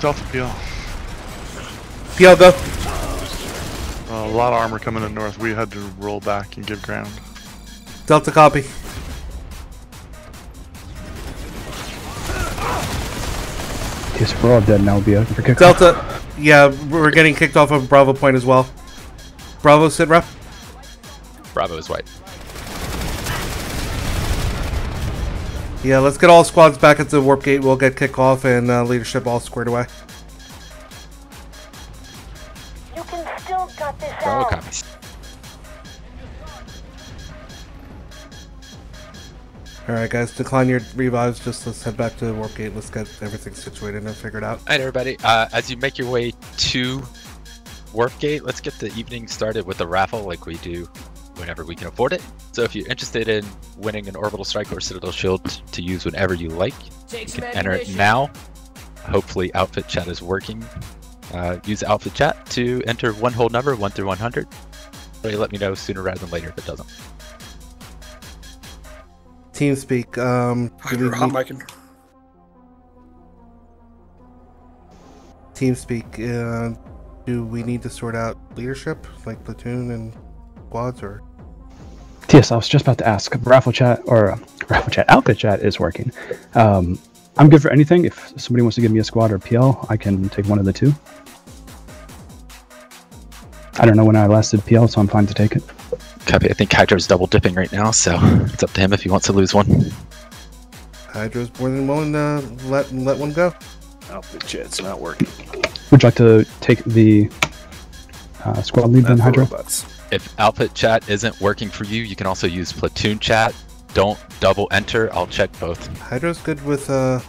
Delta PL. PL go. Uh, a lot of armor coming in north. We had to roll back and give ground. Delta copy. Yes, we're all dead now. Be open for. Delta. Yeah, we're getting kicked off of Bravo point as well. Bravo, sit rep. Bravo is white. Yeah, let's get all squads back at the warp gate. We'll get kickoff and uh, leadership all squared away. You can still cut this Bravo out. copies. All right, guys, decline your revives. Just let's head back to the warp gate. Let's get everything situated and figured out. Alright, everybody. Uh, as you make your way to Warp Gate, let's get the evening started with a raffle like we do whenever we can afford it. So if you're interested in winning an Orbital Strike or Citadel Shield to use whenever you like, you can enter it now. Hopefully, Outfit Chat is working. Uh, use Outfit Chat to enter one whole number, 1 through 100. But let me know sooner rather than later if it doesn't. TeamSpeak. Um, do we Hot need- micing. TeamSpeak. Uh, do we need to sort out leadership like platoon and squads or? Yes, I was just about to ask. Raffle chat or uh, raffle chat, outfit chat is working. Um, I'm good for anything. If somebody wants to give me a squad or PL, I can take one of the two. I don't know when I last did PL, so I'm fine to take it. Copy. I think Hydro's double dipping right now, so it's up to him if he wants to lose one. Hydro's more than willing to let let one go. Outfit chat's not working. Would you like to take the uh, squad lead then, Hydro? robots. If outfit chat isn't working for you, you can also use platoon chat. Don't double enter. I'll check both. Hydro's good with uh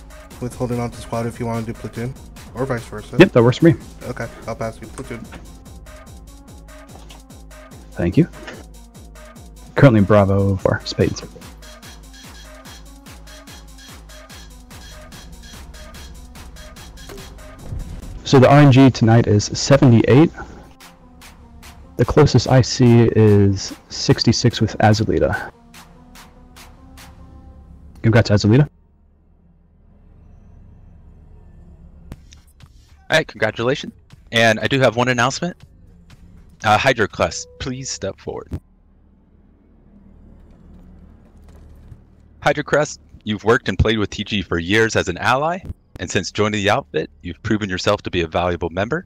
with holding on to squad if you want to do platoon, or vice versa. Yep, that works for me. Okay, I'll pass you platoon. Thank you. Currently Bravo for spades. So the RNG tonight is 78. The closest I see is 66 with Azalita. Congrats, Azalita. All right, congratulations. And I do have one announcement. Uh, Hydrocrest, please step forward. Hydrocrest, you've worked and played with TG for years as an ally, and since joining the outfit, you've proven yourself to be a valuable member.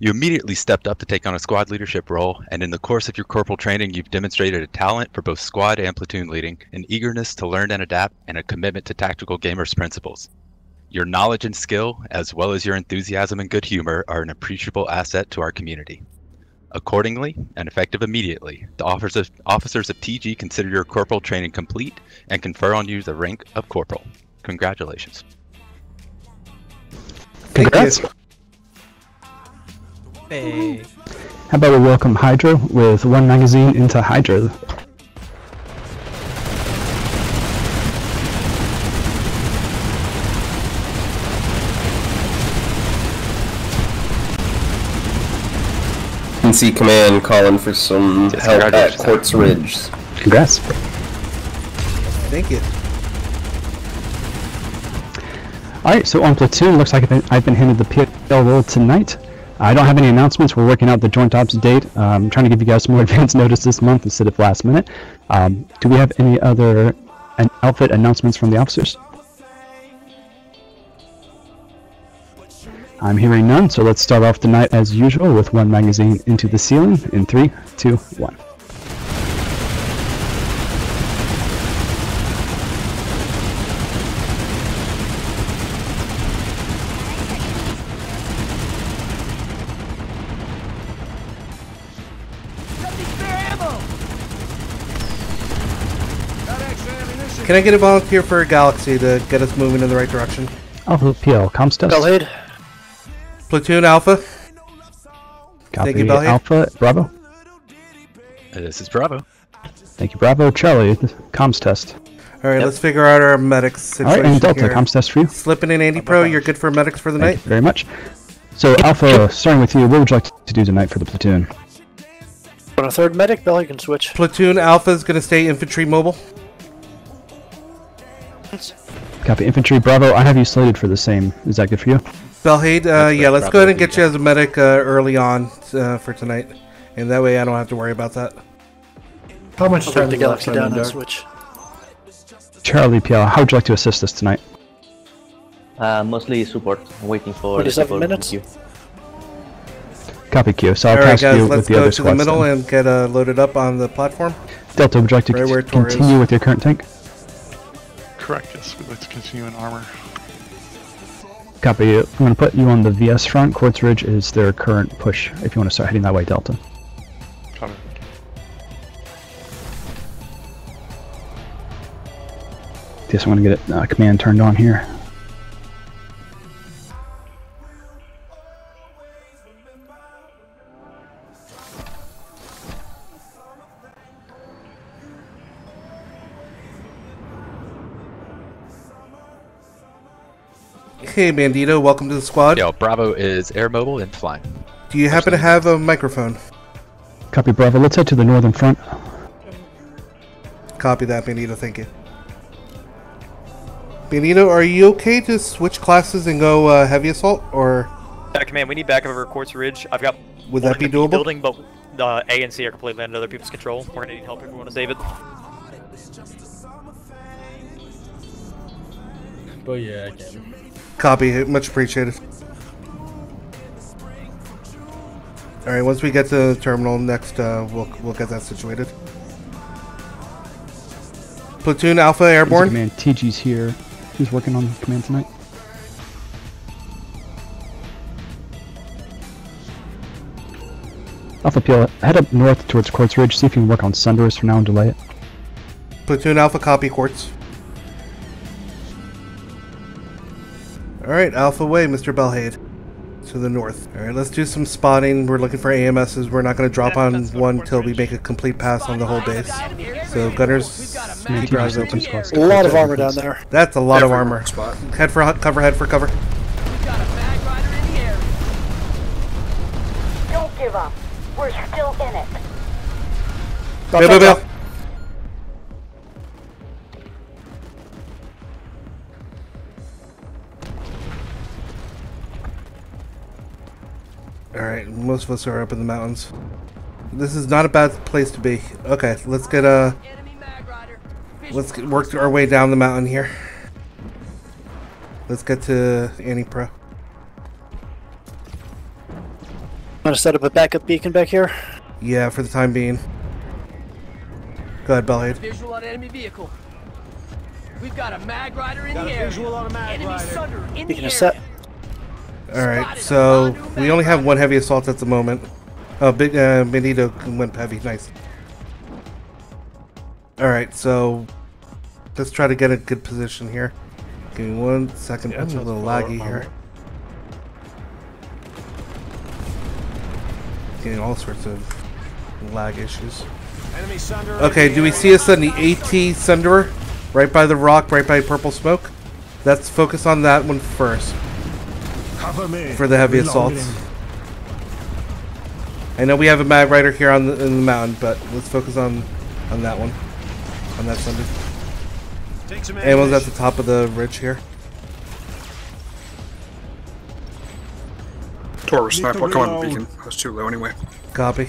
You immediately stepped up to take on a squad leadership role, and in the course of your corporal training, you've demonstrated a talent for both squad and platoon leading, an eagerness to learn and adapt, and a commitment to tactical gamers principles. Your knowledge and skill, as well as your enthusiasm and good humor, are an appreciable asset to our community. Accordingly, and effective immediately, the officers, officers of TG consider your corporal training complete and confer on you the rank of corporal. Congratulations. Congrats. You. Hey. How about we welcome Hydro with one magazine into Hydro? NC Command calling for some Yes, help at. Quartz Ridge. Congrats. Thank you. Alright, so on Platoon, looks like I've been, I've been handed the PL role tonight. I don't have any announcements. We're working out the joint ops date. Um, I'm trying to give you guys some more advance notice this month instead of last minute. Um, do we have any other an outfit announcements from the officers? I'm hearing none, so let's start off the night as usual with one magazine into the ceiling in three, two, one. Can I get a volunteer for a Galaxy to get us moving in the right direction? Alpha PL, comms test. Bellhead. Platoon Alpha. Copy Thank you, Bellhead. Alpha, Bravo. Uh, This is Bravo. Thank you, Bravo. Charlie, comms test. All right, let's figure out our medics All right, situation and Delta, here. comms test for you. Slipping in Andy Pro, you're good for medics for the Thank night. you very much. So, Alpha, starting with you, what would you like to do tonight for the platoon? On a third medic, Belly can switch. Platoon Alpha is going to stay infantry mobile. Copy infantry. Bravo, I have you slated for the same. Is that good for you? Belhade, uh, yeah, let's Bravo go ahead and get you as a medic uh, early on uh, for tonight, and that way I don't have to worry about that. How much I'll time break the is left galaxy on down the and dark? switch. Charlie PL, how would you like to assist us tonight? Uh, mostly support. I'm waiting for 27 the support minutes? queue. Copy Q. So I'll All right, pass guys, you with let's the go other to the middle then. and get uh, loaded up on the platform. Delta, would you like to Right where c- Tor is. continue with your current tank? Correct. Yes, we'd like to continue in armor. Copy. I'm going to put you on the VS front. Quartz Ridge is their current push. If you want to start heading that way, Delta. Copy. Guess I'm going to get it, uh, command turned on here. Hey, Bandito, welcome to the squad. Yo, Bravo is air mobile and flying. Do you happen to have a microphone? Copy Bravo. Let's head to the northern front. Copy that, Bandito. Thank you. Bandito, are you okay to switch classes and go uh, heavy assault, or Uh, command, we need backup over Quartz Ridge. I've got. would that be doable? Building, but uh, A and C are completely under other people's control. We're gonna need help if we want to save it. But yeah, I can. Copy. Much appreciated. All right. Once we get to the terminal next, uh, we'll we'll get that situated. Platoon Alpha Airborne. Command TG's here. He's working on the command tonight? Alpha PL, head up north towards Quartz Ridge. See if you can work on Sunderers for now and delay it. Platoon Alpha copy quartz. Alright, Alpha Way, Mr. Belhade. To the north. Alright, let's do some spotting. We're looking for AMSs. We're not going to drop on one till we make a complete pass on the whole base. So, gunners, keep your eyes open. A lot of armor down there. That's a lot of armor. Head for cover, head for cover. Don't give up. We're still in it. Bill, Bill, Bill. Alright, most of us are up in the mountains. This is not a bad place to be. Okay, let's get a... let's get, work our way down the mountain here. Let's get to Annie Pro. I'm gonna set up a backup beacon back here. Yeah, for the time being. Go ahead, Belhade. Visual on enemy vehicle. We've got a mag rider in Got the air. visual on a mag enemy rider. sunder in Beacon the is air. set. Alright, so we only have one heavy assault at the moment. Oh, big uh, Benito went heavy. Nice. Alright, so let's try to get a good position here. Give me one second. Yeah, I'm a little laggy up, here. Getting all sorts of lag issues. Enemy Okay, do we see us on the AT Sunderer? Right by the rock, right by purple smoke? Let's focus on that one first Cover me. For the heavy assaults. I know we have a mag rider here on the, in the mountain, but let's focus on on that one, on that Sunder. Take some Ammo's at the top of the ridge here. Taurus sniper, to come on the reload. beacon. That's too low anyway. Copy.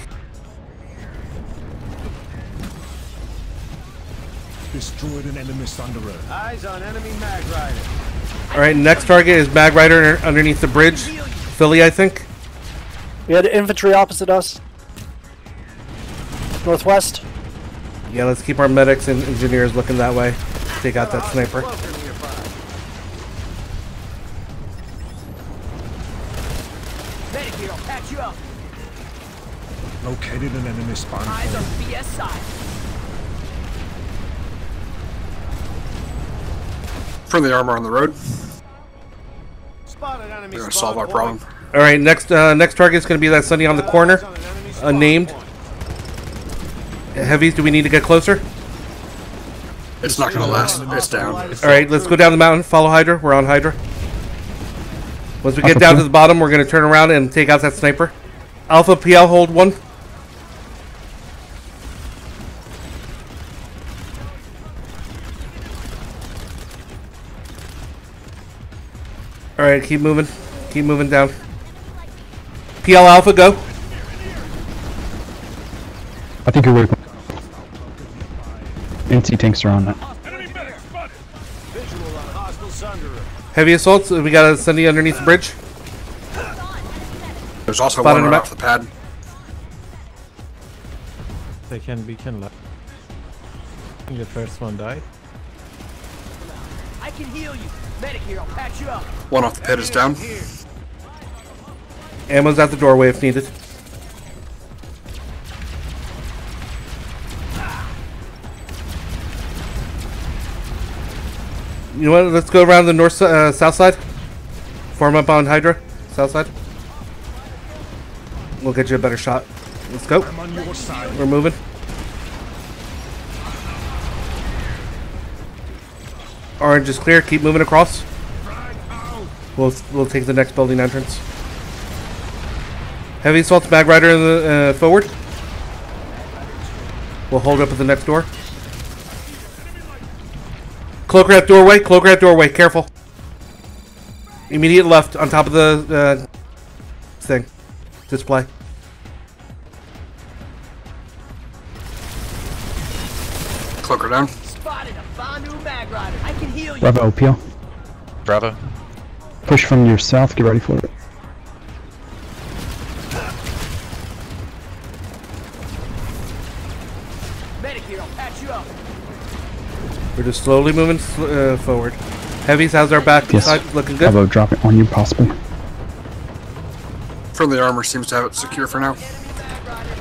Destroyed an enemy Sunderer. Eyes on enemy mag rider. All right, next target is mag rider underneath the bridge. Philly, I think. We had infantry opposite us. Northwest. Yeah, let's keep our medics and engineers looking that way. Take out that sniper. Medic here, I'll patch you up. Located an enemy spawn Eyes on point. Friendly armor on the road. Spotted enemy They're gonna solve our point. problem. All right, next uh, next target is going to be that Sunny on the corner, Eyes on an enemy spawn unnamed. point. Heavies, do we need to get closer? It's not gonna last. It's down. All right, let's go down the mountain. Follow Hydro. We're on Hydro. Once we get Alpha down to the bottom, we're going to turn around and take out that sniper. Alpha PL, hold one. All right, keep moving. Keep moving down. PL Alpha, go. I think you're right. NC tanks are on that. Heavy assaults. We got a Sunday underneath the bridge. There's also Spotted one him right off the pad. They can beacon left. The first one died. I can heal you. Medic here, I'll patch you up. One off the pit is down. Ammo's at the doorway if needed. You know what? Let's go around the north, uh, south side. Form up on Hydro, south side. We'll get you a better shot. Let's go. I'm on your side. We're moving. Orange is clear. Keep moving across. We'll we'll take the next building entrance. Heavy assault mag rider in the uh, forward. We'll hold up at the next door. Cloaker at doorway. Cloaker at doorway. Careful. Immediate left on top of the uh, thing. Display. Cloaker down. Spotted a Vanu mag rider. I can heal you. Bravo OPL. Bravo. Push from your south. Get ready for it. Medic here, I'll patch you up. We're just slowly moving sl- uh, forward. Heavies, how's our back Yes. side looking good? Bravo, drop it on you possibly. Friendly armor seems to have it secure for now.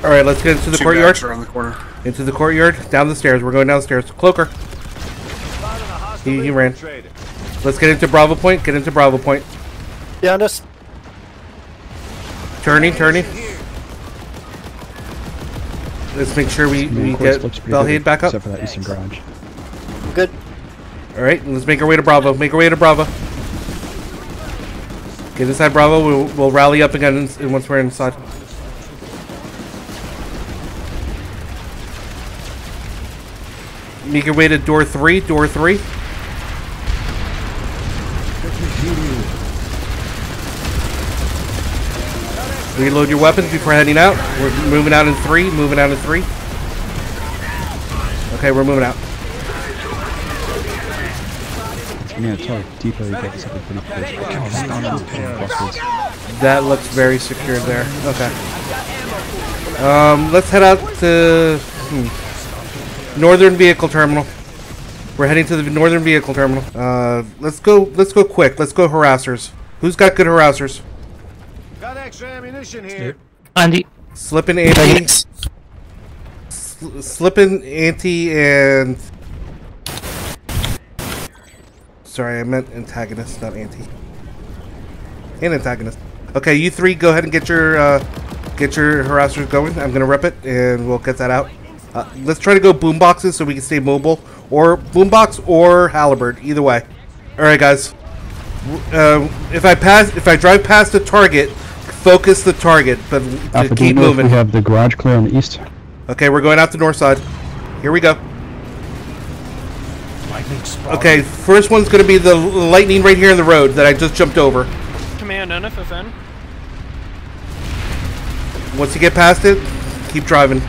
All right, let's get into the Two courtyard. around the corner. Into the courtyard, down the stairs. We're going downstairs. Cloaker. He, he ran. Let's get into Bravo Point. Get into Bravo Point. Behind us. Turning, turning. Let's make sure we, we get looks Belhade back up. Except for that eastern garage. Good. All right, let's make our way to Bravo. Make our way to Bravo. Get inside Bravo. We'll, we'll rally up again in, once we're inside. Make your way to door three. Door three. Reload your weapons before heading out. We're moving out in three. Moving out in three. Okay, we're moving out. Yeah, it's hard. Depot, you got something pretty close. That looks very secure there. Okay. Um, let's head out to hmm, Northern Vehicle Terminal. We're heading to the Northern Vehicle Terminal. Uh, let's go. Let's go quick. Let's go harassers. Who's got good harassers? Got extra ammunition here. Andy. Slippin' anti. Sl- Slippin' anti and. Sorry, I meant antagonist, not anti. And antagonist. Okay, you three, go ahead and get your uh, get your harassers going. I'm gonna rep it, and we'll get that out. Uh, let's try to go boomboxes so we can stay mobile, or boombox or halberd, either way. All right, guys. Uh, if I pass, if I drive past the target, focus the target, but Alpha, keep moving. we have the garage clear on the east? Okay, we're going out the north side. Here we go. Lightning spot. Okay, first one's going to be the lightning right here in the road that I just jumped over. Command NFFN. Once you get past it, keep driving.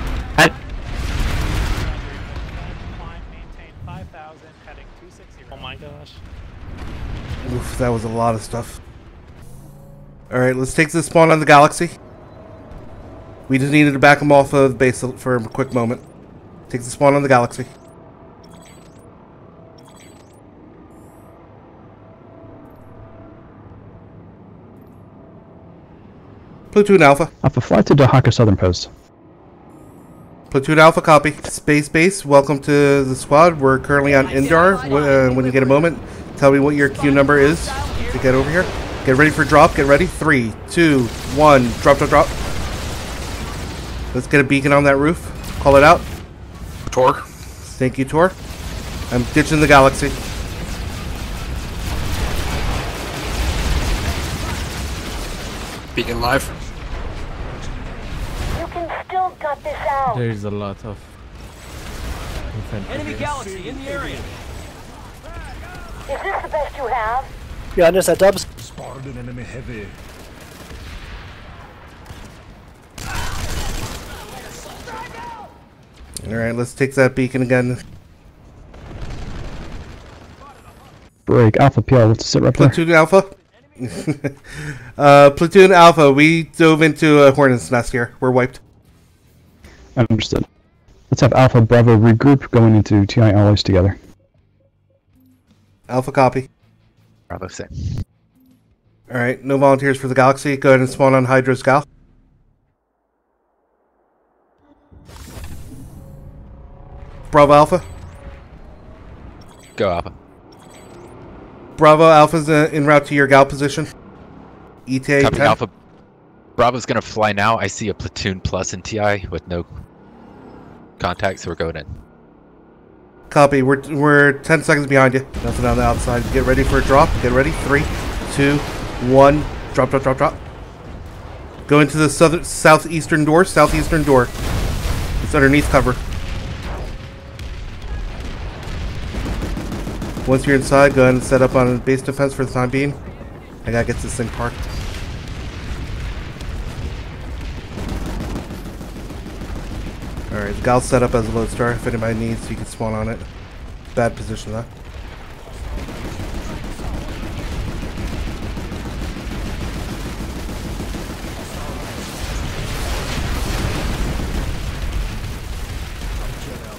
Oh my gosh. Oof, that was a lot of stuff. Alright, let's take this spawn on the galaxy. We just needed to back them off of base for a quick moment. Take the spawn on the galaxy. Platoon Alpha. Alpha, fly to Dahaka Southern Post. Platoon Alpha copy. Space Base, welcome to the squad. We're currently on Indar. Uh, when you get a moment, tell me what your queue number is to get over here. Get ready for drop. Get ready. Three, two, one. Drop, drop, drop. Let's get a beacon on that roof. Call it out. Tor. Thank you, Tor. I'm ditching the galaxy. Beacon live. You can still gut this out. There is a lot of infantry. Enemy galaxy in the area. Is this the best you have? Yeah, I us at Dubs. Spotted an enemy heavy. Alright, let's take that beacon again. Break. Alpha PL, let's sit right there. Platoon Alpha? uh, Platoon Alpha, we dove into a hornet's nest here. We're wiped. Understood. Let's have Alpha Bravo regroup going into TI alloys together. Alpha copy. Bravo six. Alright, no volunteers for the Galaxy. Go ahead and spawn on Hydro's Gal. Bravo Alpha. Go Alpha. Bravo Alpha's en route to your Gal position. ETA Copy 10. Alpha. Bravo's gonna fly now. I see a platoon plus in TI with no contact, so we're going in. Copy. We're, we're 10 seconds behind you. Nothing on the outside. Get ready for a drop. Get ready. Three, two, one. Drop, drop, drop, drop. Go into the southern, southeastern door. Southeastern door. It's underneath cover. Once you're inside, go ahead and set up on base defense for the time being. I gotta get this thing parked. Alright, Gal's set up as a lodestar. If anybody needs, you can spawn on it. Bad position though.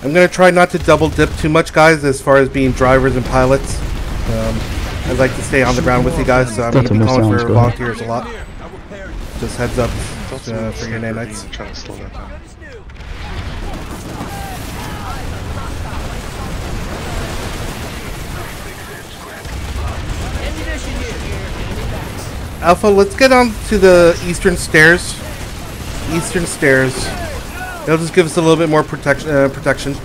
I'm gonna try not to double dip too much, guys, as far as being drivers and pilots. Um, I'd like to stay on the ground with you guys, so I'm gonna be calling for go volunteers a lot. Just heads up It's uh, for your being nanites. Trying to slow that down. Alpha, let's get on to the eastern stairs. Eastern stairs. It'll just give us a little bit more protection. Uh, protection,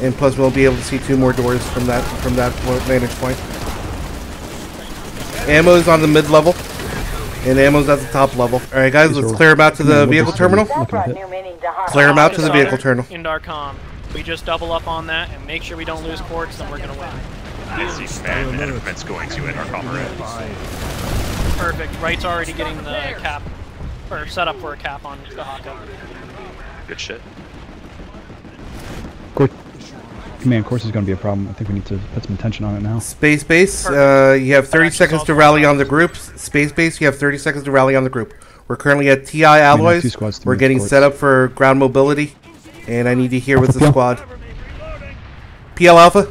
and plus we'll be able to see two more doors from that from that vantage point. Ammo is on the mid level, and ammo's at the top level. All right, guys, let's clear them out to the vehicle terminal. Clear them out to the vehicle terminal. in Indarcom. We just double up on that and make sure we don't lose quartz, then we're gonna win. I see command and events going to enter comrade. Perfect. Right's already getting the cap, or set up for a cap on the Dahaka. Good shit. Cour- Command Quartz is going to be a problem. I think we need to put some attention on it now. Space base, uh, you have 30 seconds to rally on the group. Space base, you have 30 seconds to rally on the group. We're currently at TI Alloys. squads We're getting towards. set up for ground mobility, and I need to hear with the squad. PL Alpha,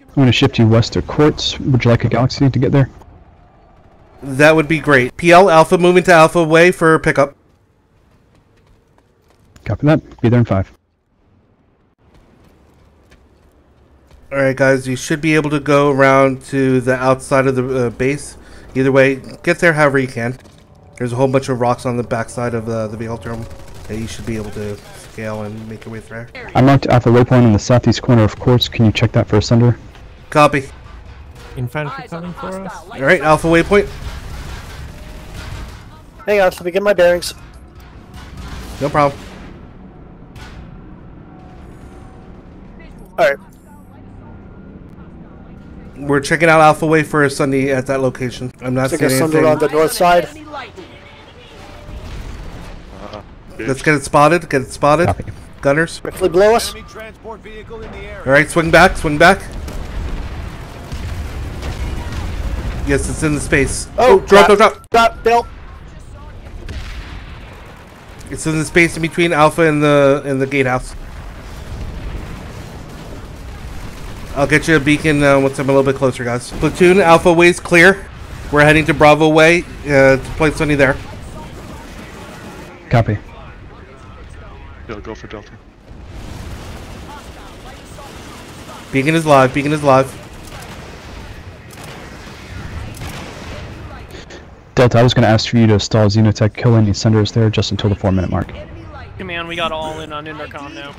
I'm going to shift you west to Quartz. Would you like a Galaxy to get there? that would be great. PL Alpha, moving to Alpha Way for pickup. Copy that. Be there in five. All right, guys, you should be able to go around to the outside of the uh, base. Either way, get there however you can. There's a whole bunch of rocks on the backside of uh, the vehicle terminal that you should be able to scale and make your way through. I marked Alpha Waypoint in the southeast corner of Quartz. Can you check that for a sender? Copy. Infantry coming for us? All right, Alpha Waypoint. Hang on, let me get my bearings. No problem. Alright. We're checking out Alpha Way for a Sunday at that location. I'm not Take seeing anything. on the north side. Uh-huh. Let's get it spotted. Get it spotted. Copy. Gunners. Quickly blow us. transport vehicle in the air. All right, swing back. Swing back. Yes, it's in the space. Oh, oh drop, drop, drop. Drop, Bill. It's in the space in between Alpha and the and the gatehouse. I'll get you a beacon uh, once I'm a little bit closer, guys. Platoon Alpha Way's clear. We're heading to Bravo Way uh, to place Sunny there. Copy. Yo, go for Delta. Beacon is live. Beacon is live. Delta, I was going to ask for you to stall Xenotech, kill any senders there just until the four minute mark. Command, we got all in on Indarcom now.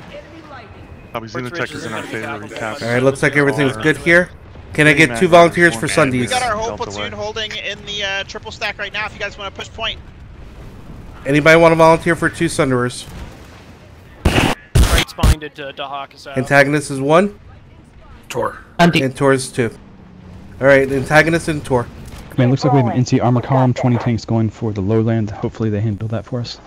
Copy, Xenotech is in our favor. All right, looks like everything's good here. Can I get two volunteers for Sundays? We got our whole platoon holding in the uh, triple stack right now. If you guys want to push point, Anybody want to volunteer for two Sunderers? Right's binded to Dahak is out. Antagonist is one. Tor. And Tor is two. All right, antagonist and Tor. Man, looks like we have an NC armor column, 20 tanks going for the lowland. Hopefully they handle that for us.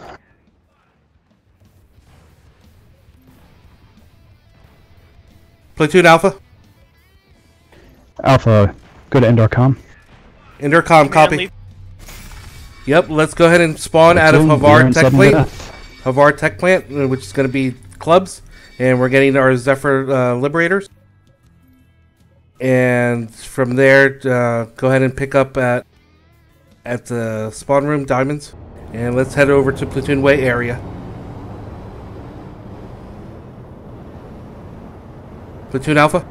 Platoon Alpha. Alpha, go to Indarcom. Indarcom, copy. Yep, let's go ahead and spawn out of Platoon, Hvar Tech Plant. death. Hvar Tech Plant, uh, which is going to be clubs, and we're getting our Zephyr uh, Liberators. And from there, uh, go ahead and pick up at at the spawn room diamonds, and let's head over to Platoon Way area. Platoon Alpha.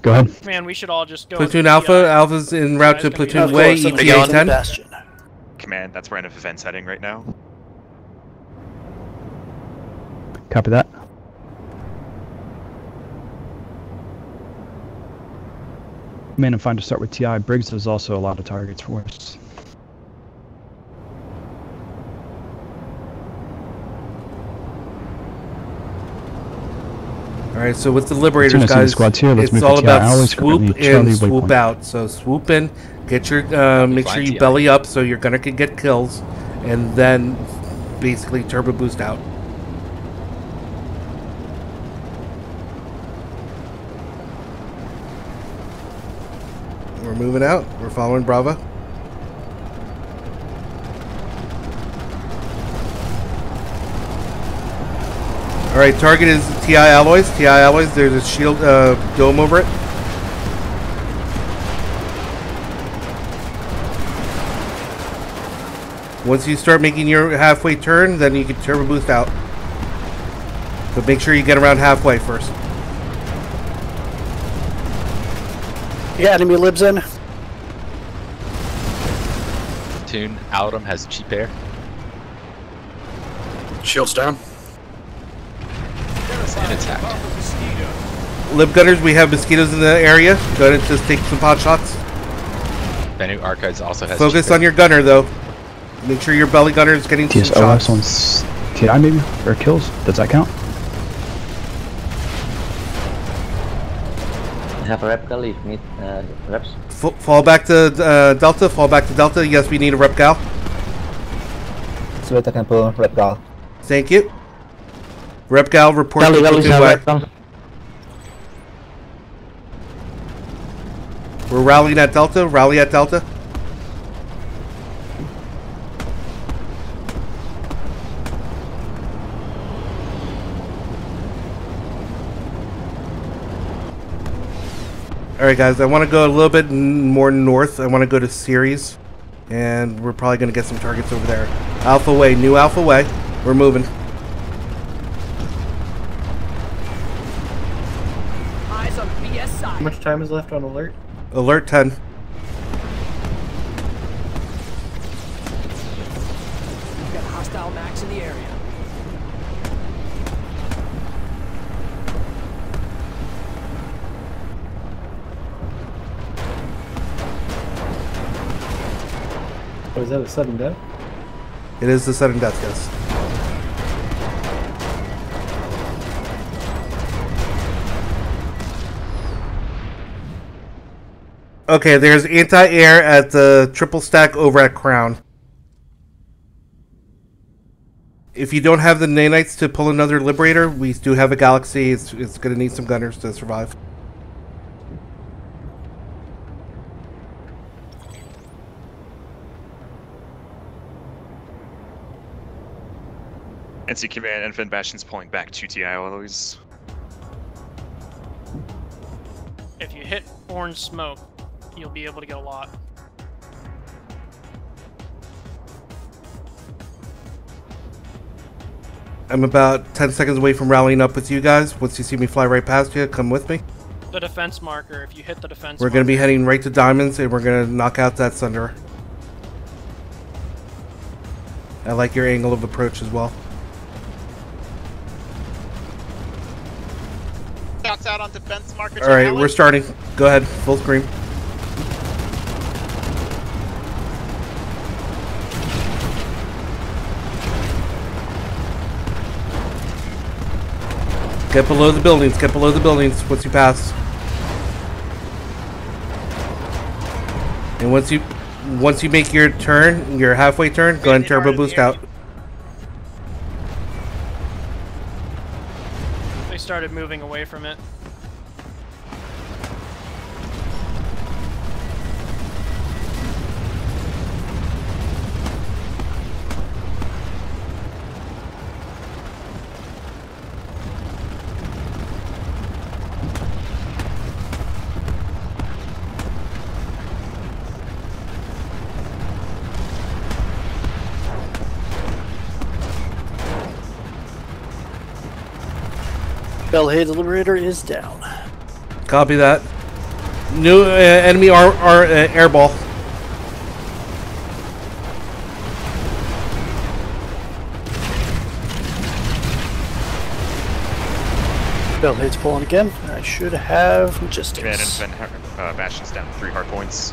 Go ahead. Man, we should all just go. Platoon with the, Alpha. uh, Alpha's in route to Guys, gonna be- Platoon Of Way, ETA 10. Command, that's we're in a event setting right now. Copy that. Man, and fine to start with TI. Briggs is also a lot of targets for us. All right, so with the Liberators, Soon as I see the guys, squads here, let's it's move to all about always swoop in, swoop waypoint. out. So swoop in, get your, uh, make sure Fine, you belly up, so you're gonna get get kills, and then basically turbo boost out. We're moving out. We're following Bravo. All right, target is TI Alloys. TI Alloys. There's a shield uh, dome over it. Once you start making your halfway turn, then you can turbo boost out. But make sure you get around halfway first. You got enemy libs in? Tune Autumn has cheap air. Shields down. And attack. Lib gunners, we have mosquitoes in the area. Go ahead and just take some pot shots. Vanu Archives also has Focus cheap on your gunner though. Make sure your belly gunner is getting some TSOS shots. on TI maybe? Or kills? Does that count? I have a rep gal if need uh, reps. F- fall back to uh, Delta. Fall back to Delta. Yes, we need a rep gal. So I can pull rep gal. Thank you. Rep gal report Gal, to gal is platoon a way. rep gal. We're rallying at Delta. Rally at Delta. All right, guys. I want to go a little bit more north. I want to go to Ceres, and we're probably going to get some targets over there. Alpha Way, new Alpha Way. We're moving. Eyes on VS side. How much time is left on alert? Alert 10. We've got hostile max in the area. Or is that a sudden death? It is the sudden death, yes. Okay, there's anti-air at the triple stack over at Crown. If you don't have the nanites to pull another Liberator, we do have a Galaxy. It's, it's going to need some gunners to survive. NC Command and Finn Bastion's pulling back to TI alloys. If you hit orange smoke, you'll be able to get a lot. I'm about 10 seconds away from rallying up with you guys. Once you see me fly right past you, come with me. The defense marker, if you hit the defense We're going to be heading right to Diamonds and we're going to knock out that Sunder. I like your angle of approach as well. Shots out on defense marker. All right, we're starting. Go ahead, full screen. Get below the buildings. Get below the buildings once you pass. And once you once you make your turn, your halfway turn, go and turbo boost out. They started moving away from it. Bellhead Liberator is down. Copy that. New uh, enemy ar- ar- uh, airball. Bellhead's pulling again. I should have Command logistics. and Van uh, Bastion's down three hard points.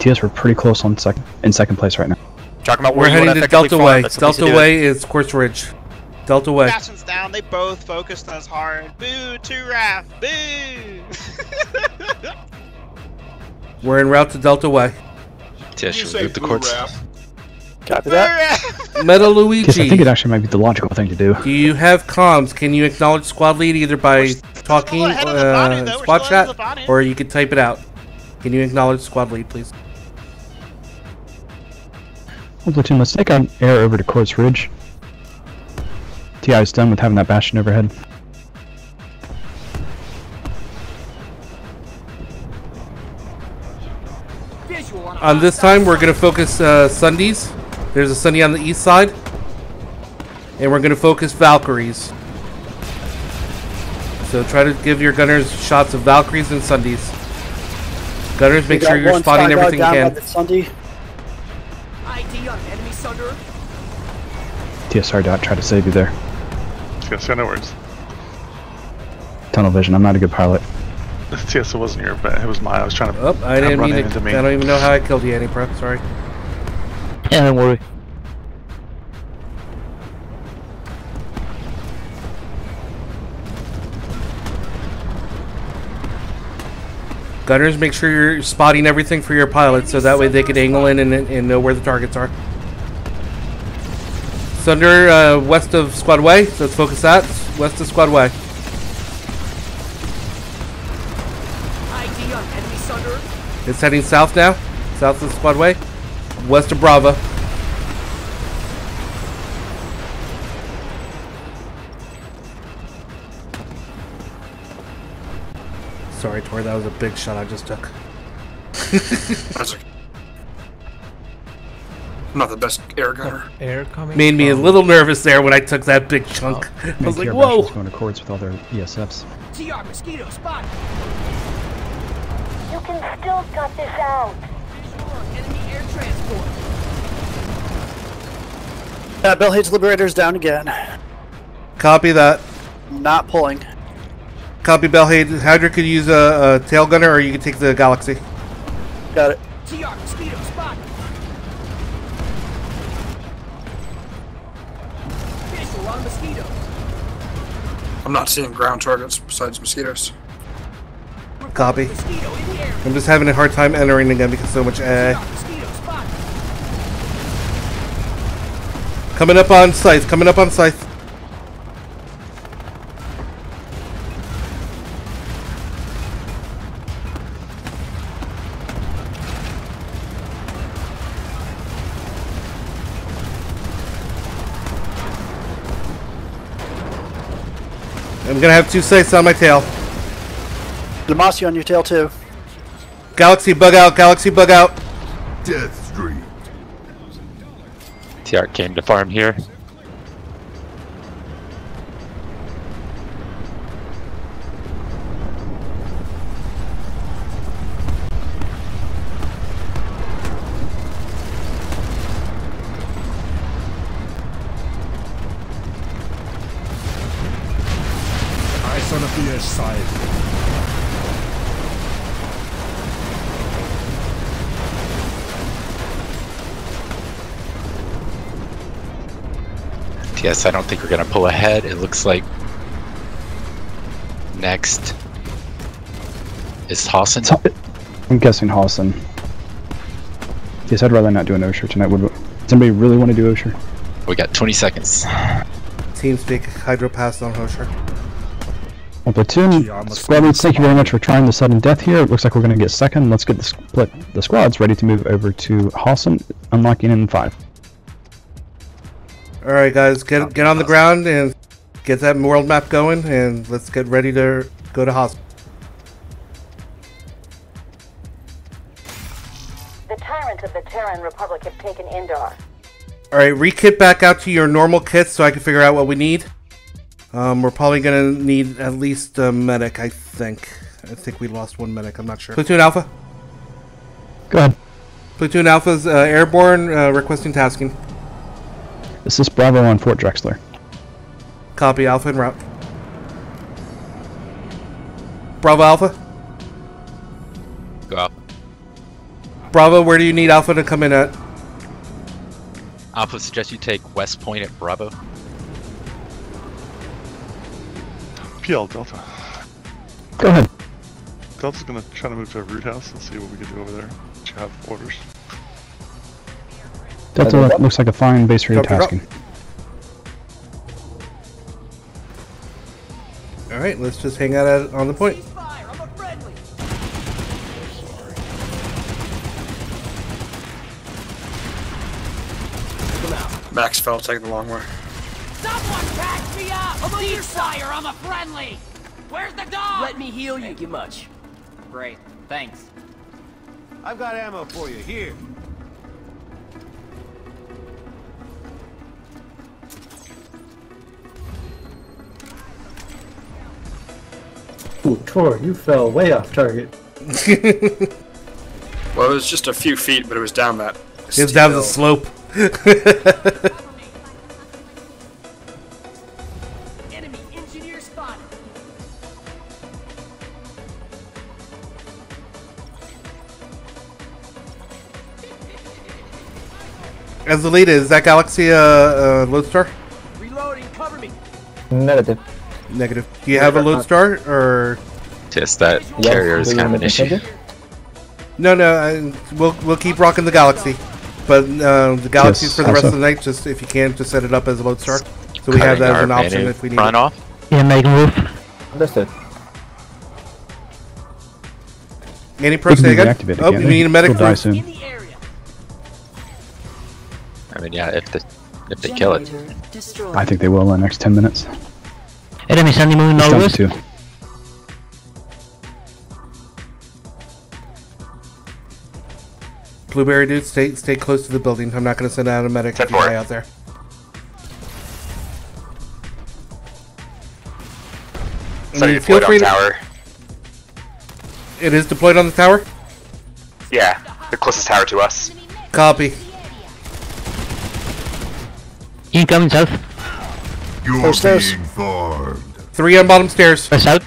TS, we're pretty close on second in second place right now. Talking about We're you heading to Delta Way. that's the place Delta to do it. Way is Quartz Ridge. Delta Way. Bastion's down. They both focused us hard. Boo, two Raph. Boo. We're en route to Delta Way. TS, should we loot the courts? Copy that. Meta TS, I think it actually might be the logical thing to do. Do you have comms? Can you acknowledge squad lead either by talking ahead body, uh, though. Squad still ahead of chat, or you can type it out? Can you acknowledge squad lead, please? Well, platoon, let's take our air over to Quartz Ridge. TI is done with having that bastion overhead. On this time, we're gonna focus uh, Sundays. There's a Sunday on the east side, and we're gonna focus Valkyries. So try to give your gunners shots of Valkyries and Sundays. Gunners, make sure you're spotting everything you can. the Sunday. ID on enemy Sunderer. TS, sorry, Dot, try to save you there. TS, yeah, no worries. Tunnel vision, I'm not a good pilot. TS, it wasn't your bet. It was mine. I was trying to. Oh, I didn't run mean it to. me. I don't even know how I killed you, Annie Pro. Sorry. Yeah, don't worry. Gunners, make sure you're spotting everything for your pilots so that way they can angle in and, and know where the targets are. Thunder, uh, west of Squad Way. So let's focus that. West of Squad Way. ID on enemy Sunderer. It's heading south now. South of Squad Way. West of Brava. Sorry, Tor, that was a big shot I just took. That's okay. I'm not the best air gunner. Air coming. Made me a little nervous there when I took that big chunk. I Main was like, TR whoa! going to Quartz with all their ESFs. TR mosquito spot. You can still cut this out. Visual on enemy air transport. Uh, Bellhead's Liberator's down again. Copy that. Not pulling. Copy Bellhead. Hydra could use a, a tail gunner or you could take the Galaxy. Got it. TR mosquito spot. Visual on mosquito. I'm not seeing ground targets besides mosquitoes. Copy. Air. I'm just having a hard time entering again because so much spot. Coming up on Scythe. Coming up on Scythe. I'm gonna have two Scythes on my tail. Demacia on your tail too. Galaxy bug out, galaxy bug out. Death Street. TR came to farm here. TS, I don't think we're gonna pull ahead. It looks like next is Hossin. I'm I'm guessing Hossin. Yes, I'd rather not do an Oshur tonight. Would somebody really want to do Oshur? We got 20 seconds. TeamSpeak Hydro passed on Hosher. Well, platoon, squad leads, thank you very much for trying the sudden death here. It looks like we're going to get second. Let's get the split the squads ready to move over to Hossin, unlocking in five. All right, guys, get get on the ground and get that world map going, and let's get ready to go to Hossin. The tyrants of the Terran Republic have taken Indar. All right, rekit back out to your normal kits so I can figure out what we need. Um, we're probably gonna need at least a medic, I think. I think we lost one medic. I'm not sure. Platoon Alpha. Go ahead. Platoon Alpha's uh, airborne, uh, requesting tasking. This is Bravo on Fort Drexler. Copy Alpha en route. Bravo Alpha. Go out. Bravo, where do you need Alpha to come in at? Alpha suggest you take West Point at Bravo. PL Delta. Go ahead. Delta's gonna try to move to a root house and see what we can do over there. Do You have orders. Delta looks like a fine base ready Copy, route. tasking. All right, let's just hang out at, on the point. Max fell, taking the long way. Someone catch me up! I'm on your sire, I'm a friendly! Where's the dog? Let me heal you. Thank you much. Great, thanks. I've got ammo for you here. Ooh, Tor, you fell way off target. Well, it was just a few feet, but it was down that. It was down the slope. Enemy engineer spotted. As the lead, is that Galaxy uh, uh, Lodestar? Reloading, cover me. Negative. Negative. Do you have a Lodestar or? Just that Yeah, carrier is kind of an issue. No, no. I, we'll we'll keep rocking the Galaxy, but uh, the Galaxy Yes, for the rest also. of the night. Just if you can, just set it up as a Lodestar, so we have that as an option if we need. Front it. off. Yeah, make a move. Understood. Any We pro can say again? deactivate Oh, can't we we? need a medic We'll die soon. In the area. I mean, yeah, if the if they kill it. I think they will in the next 10 minutes. Enemy sending moving It's northwest. Blueberry dude, stay stay close to the building. I'm not going to send out a medic if you die out there. I Study mean, feel deployed on free to- tower. It is deployed on the tower. Yeah, the closest tower to us. Copy. Incoming south. You're First stairs. being farmed. Three on bottom stairs. West south.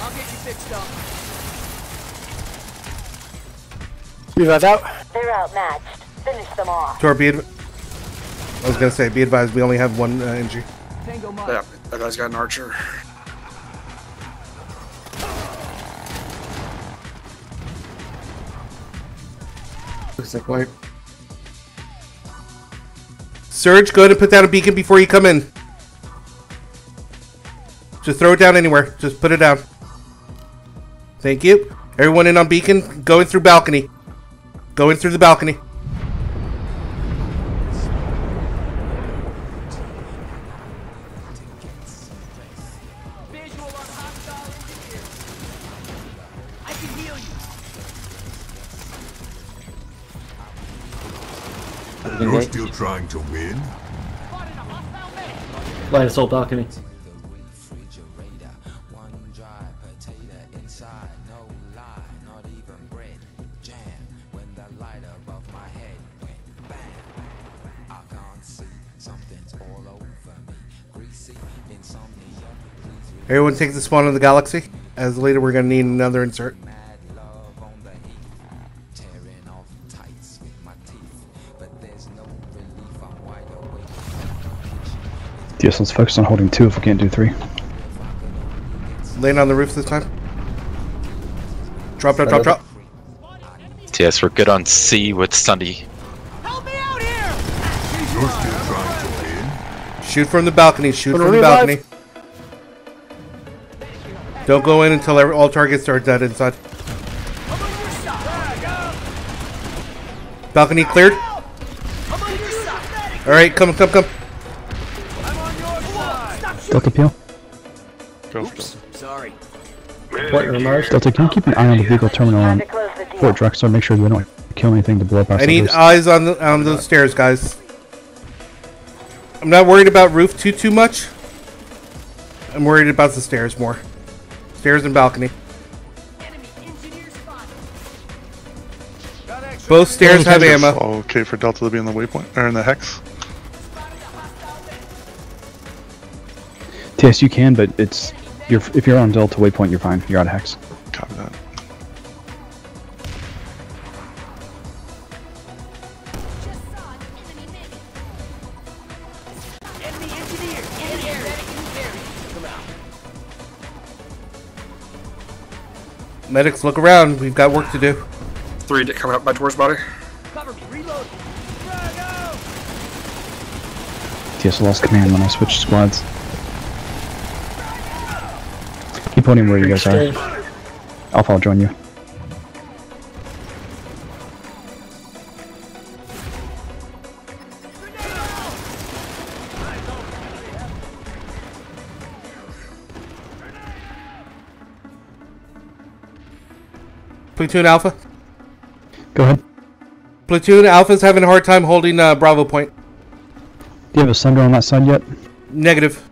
I'll get you fixed out. They're outmatched. Finish them off. Tor, be adv- I was going to say, be advised, we only have one uh, injury. Yeah, that guy's got an archer. Looks like white. Surge, go ahead and put down a beacon before you come in. Just throw it down anywhere. Just put it down. Thank you. Everyone in on beacon, going through balcony. Going through the balcony. You. You're still trying to win? Line assault balcony. Everyone take the spawn of the galaxy. As the leader, we're going to need another insert. Yes, let's focus on holding two if we can't do three. Laying on the roof this time. Drop, drop, drop, drop. TS, we're good on C with Sunday. Shoot from the balcony. Shoot from the balcony. Don't go in until every, all targets are dead inside. Balcony cleared. All right, come, come, come. Delta Peel. Go. Sorry. Point remarks. Uh, Delta, can you keep an eye on the vehicle terminal on Fort Drexler? Make sure we don't kill anything to blow up our I need servers. eyes on the, on those stairs, guys. I'm not worried about roof too too much. I'm worried about the stairs more. Stairs and balcony. Both stairs have ammo. Okay for Delta to be in the waypoint or in the hex. TS, you can, but it's you're if you're on Delta Waypoint, you're fine. You're out of hex. Copy that. Medics, look around. We've got work to do. Three to coming up by Dwarf's body. TS lost command when I switched squads. Keep pointing where you guys are. Alpha, I'll join you. Platoon Alpha. Go ahead. Platoon Alpha's having a hard time holding uh, Bravo Point. Do you have a Sunder on that side yet? Negative.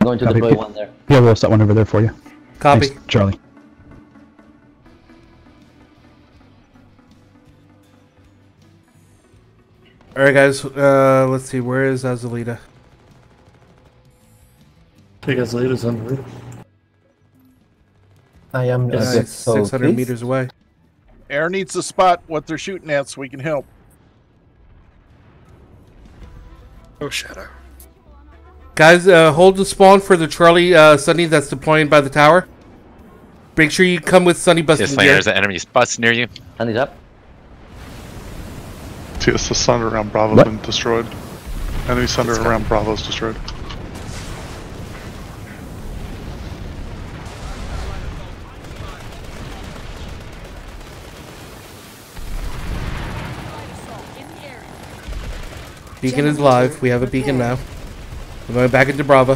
I'm going to Copy. deploy one there. Yeah, we'll set one over there for you. Copy. Thanks, Charlie. All right, guys. Uh, let's see. Where is Azalita? Because leaders on the roof. I am Uh, just so 600 meters away. Air needs to spot what they're shooting at so we can help. Oh, Shadow. Guys, uh, hold the spawn for the Charlie uh, Sunny that's deploying by the tower. Make sure you come with Sunny busting TS, Lane, gear. there's an enemy bus near you. Sunny's up. TS, the Sunder around Bravo's What? been destroyed. Enemy Sunder around Bravo's destroyed. Beacon is live. We have a beacon now. We're going back into Bravo.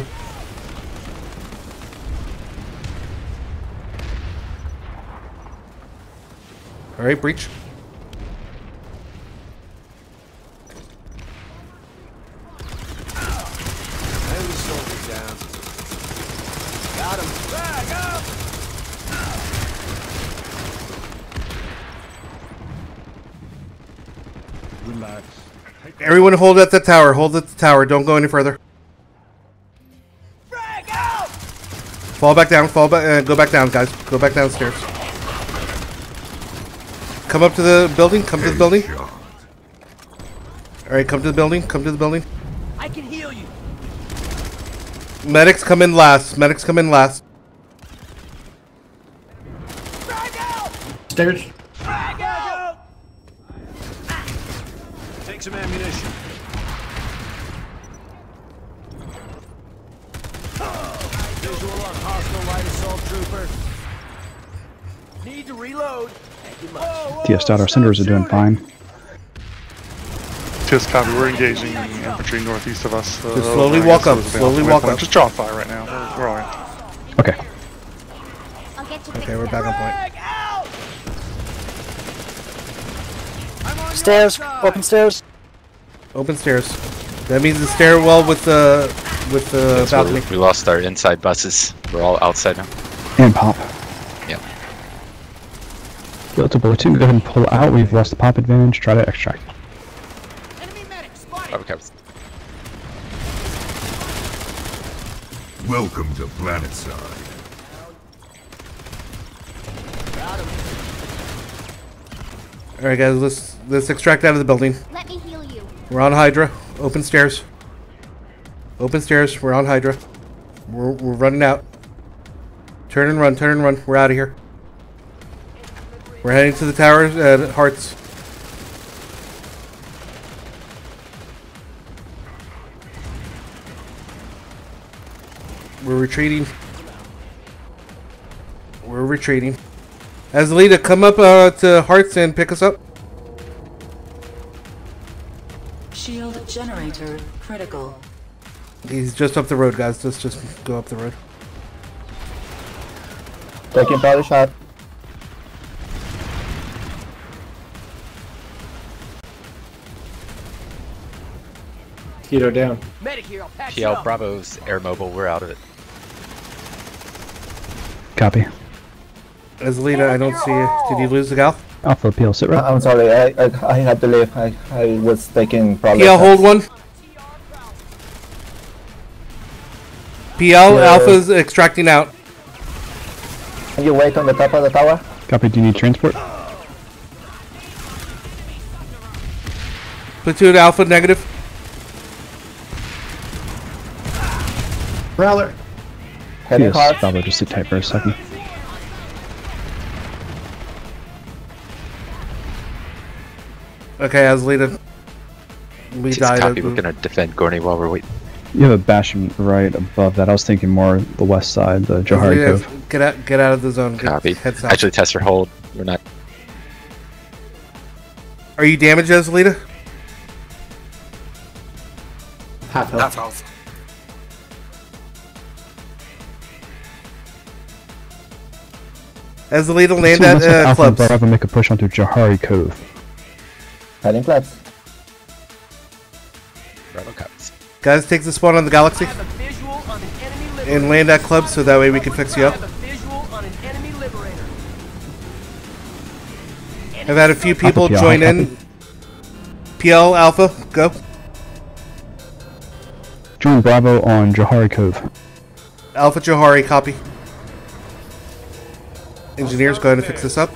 All right, breach. Got him. Back up. Relax. Everyone hold at the tower. Hold at the tower. Don't go any further. Fall back down. Fall back. Uh, go back down, guys. Go back downstairs. Come up to the building. Come to the building. All right, come to the building. Come to the building. I can heal you. Medics come in last. Medics come in last. Stairs. Frag out. Take some ammunition. Visual on hostile light assault trooper. Need to reload. Thank you much. TS Stout, our Sunders are doing fine. TS copy, we're engaging infantry northeast of us. Uh, Just slowly walk up, slowly walk up. Just draw fire right now. We're, we're alright. Okay. Okay, we're back on point. Stairs. Open stairs. Open stairs. That means the stairwell with the with the That's where balcony. we lost our inside buses. We're all outside now. And pop. Yep. Delta Platoon, go ahead and pull out. We've lost the pop advantage. Try to extract. Okay. Welcome to Planetside. All right, guys. Let's let's extract out of the building. Let me heal you. We're on Hydro. Open stairs. Open stairs. We're on Hydro. We're, we're running out. Turn and run. Turn and run. We're out of here. We're heading to the towers at Hearts. We're retreating. We're retreating. Azalita, come up uh, to Hearts and pick us up. Shield generator critical. He's just up the road, guys. Let's just go up the road. Taking body shot. Keto down. Medic here, I'll patch PL. Bravo's air mobile. We're out of it. Copy. Azalita, I don't see you. Did you lose the gal? Alpha PL, sit right. Uh, I'm sorry, I, I I had to leave. I I was taking probably. PL, hold one. PL, Alpha's extracting out. Can you wait on the top of the tower? Copy. Do you need transport? Platoon Alpha, negative. Prowler. Heading Yes, hard. Bravo, just sit tight for a second. Okay, Azalita. We Jeez, died. copy. We're gonna defend Gorney while we're waiting. You have a Bastion right above that. I was thinking more the west side, the Johari Azalita, Cove. Get out, get out of the zone. Get- Copy. Head south. Actually, tester hold. We're not. Are you damaged, Azalita? Half health. Half health. Azalita, land So at let's have uh, Alpha and clubs. Bravo make a push onto Johari Cove. Heading clubs. Bravo copies. Guys, take the spawn on the galaxy on an enemy and land at clubs so that way we can fix you up. Have a visual on an enemy liberator. I've had a few people PL, join copy. in. PL Alpha, go. Join Bravo on Johari Cove. Alpha Johari, copy. Engineers, go ahead and fix this up.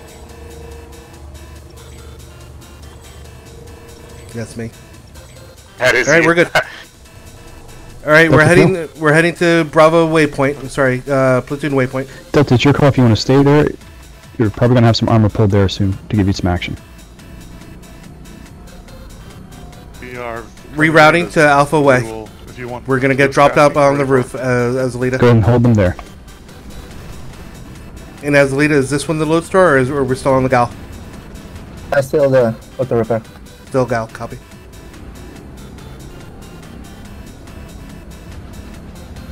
That's me. That is All right, you. we're good. All right, we're Delta heading. We're heading to Bravo Waypoint. I'm sorry, uh, platoon Waypoint. Delta, it's your call if you want to stay there. You're probably going to have some armor pulled there soon to give you some action. We are Rerouting to Alpha We Way. if you want We're gonna get dropped guys up on the roof, for uh, it. Azalita. Go ahead and hold them there. And as Azalita, is this one the Lodestar, or, is, or we're still on the gal? I still the auto repair. Still gal, copy.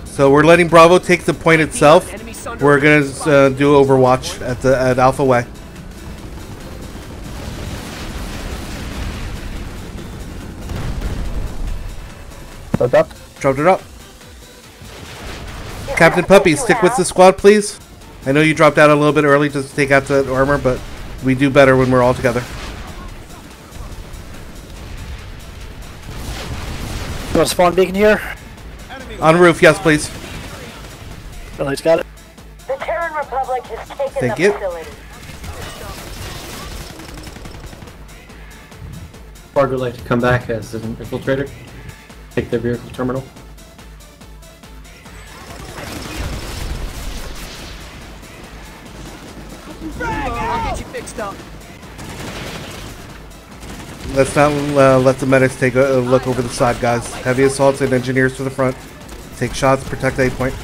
So we're letting Bravo take the point itself. We're gonna uh, do Overwatch at the at Alpha Way. Load up. Dropped it up. Captain Puppy, stick with the squad, please. I know you dropped out a little bit early just to take out the armor, but we do better when we're all together. You want a spawn beacon here? On roof, yes, please. Billy's got it. The Terran Republic has taken Thank the you. facility. Fargo would like to come back as an infiltrator. Take their vehicle terminal. I'll get you fixed up. Let's not uh, let the medics take a, a look over the side, guys. Heavy assaults and engineers to the front. Take shots, protect A point.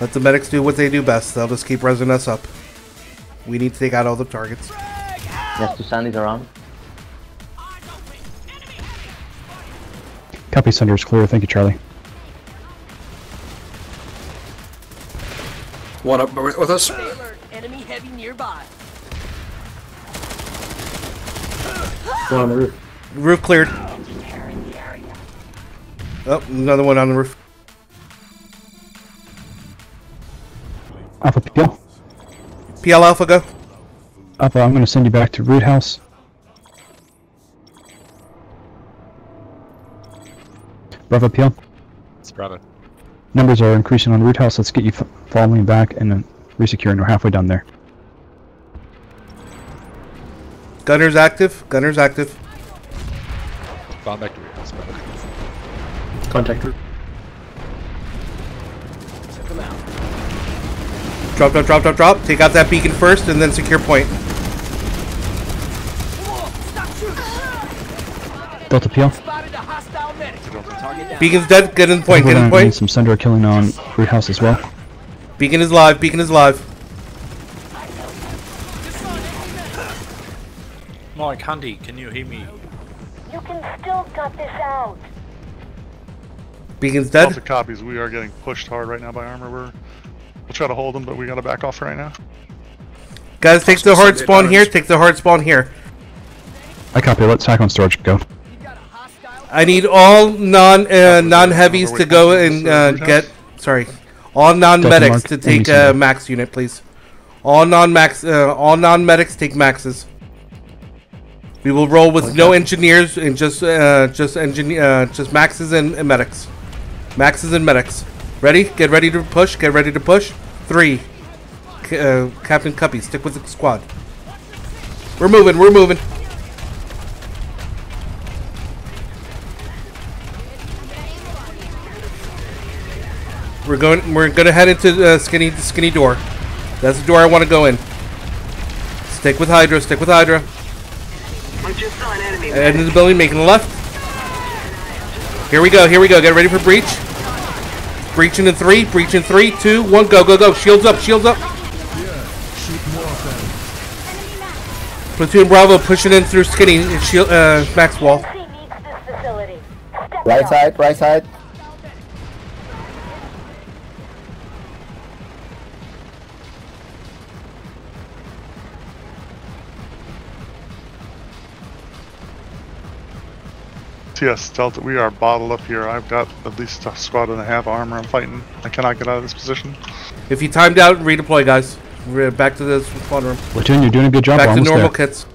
Let the medics do what they do best. They'll just keep resing us up. We need to take out all the targets. Yes, to Sandy's around. Copy center is clear. Thank you, Charlie. One up with with us. Alert, enemy heavy nearby. One on the roof. Roof cleared. Oh, another one on the roof. Alpha PL. PL Alpha, go. Alpha, I'm going to send you back to Root House. Bravo PL. It's Bravo. Numbers are increasing on Root House. Let's get you f- falling back and then resecuring. We're halfway done there. Gunners active. Gunners active. Bomb back to warehouse. bro. Contact route. Took him out. Drop, drop, drop, drop, drop. Take out that beacon first, and then secure point. Delta peel. Beacon's dead. Get in the point. We're Get in gonna the point. some Sunder killing on root house as well. Beacon is live. Beacon is live. Mike, Handy, can you hear me? You can still cut this out. Beacon's Delta of copies. We are getting pushed hard right now by armor. We're, we'll try to hold them, but we gotta back off right now. Guys, take the hard spawn here. Take the hard spawn here. I copy. Let Cyclone Storage go. I need all non uh, non heavies to go and uh, get. Sorry, all non medics to take NBC. uh, max unit, please. All non max. Uh, all non medics take maxes. We will roll with no engineers and just uh, just engineer uh, just maxes and, and medics. Maxes and medics. Ready? Get ready to push. Get ready to push. Three. C- uh, Captain Cuppy, stick with the squad. We're moving. We're moving. We're going. We're gonna head into the skinny skinny door. That's the door I want to go in. Stick with Hydro. Stick with Hydro. Head into the building, making a left. Here we go. Here we go. Get ready for breach. Breaching in three. Breaching three, two, one. Go, go, go. Shields up. Shields up. Platoon Bravo pushing in through skinny. Shield. Uh, max wall. Right side, right side. TS Delta, we are bottled up here. I've got at least a squad and a half armor I'm fighting. I cannot get out of this position. If you timed out, redeploy, guys. We're back to the spawn room. Platoon, you're doing a good job. Back We're to normal there. kits.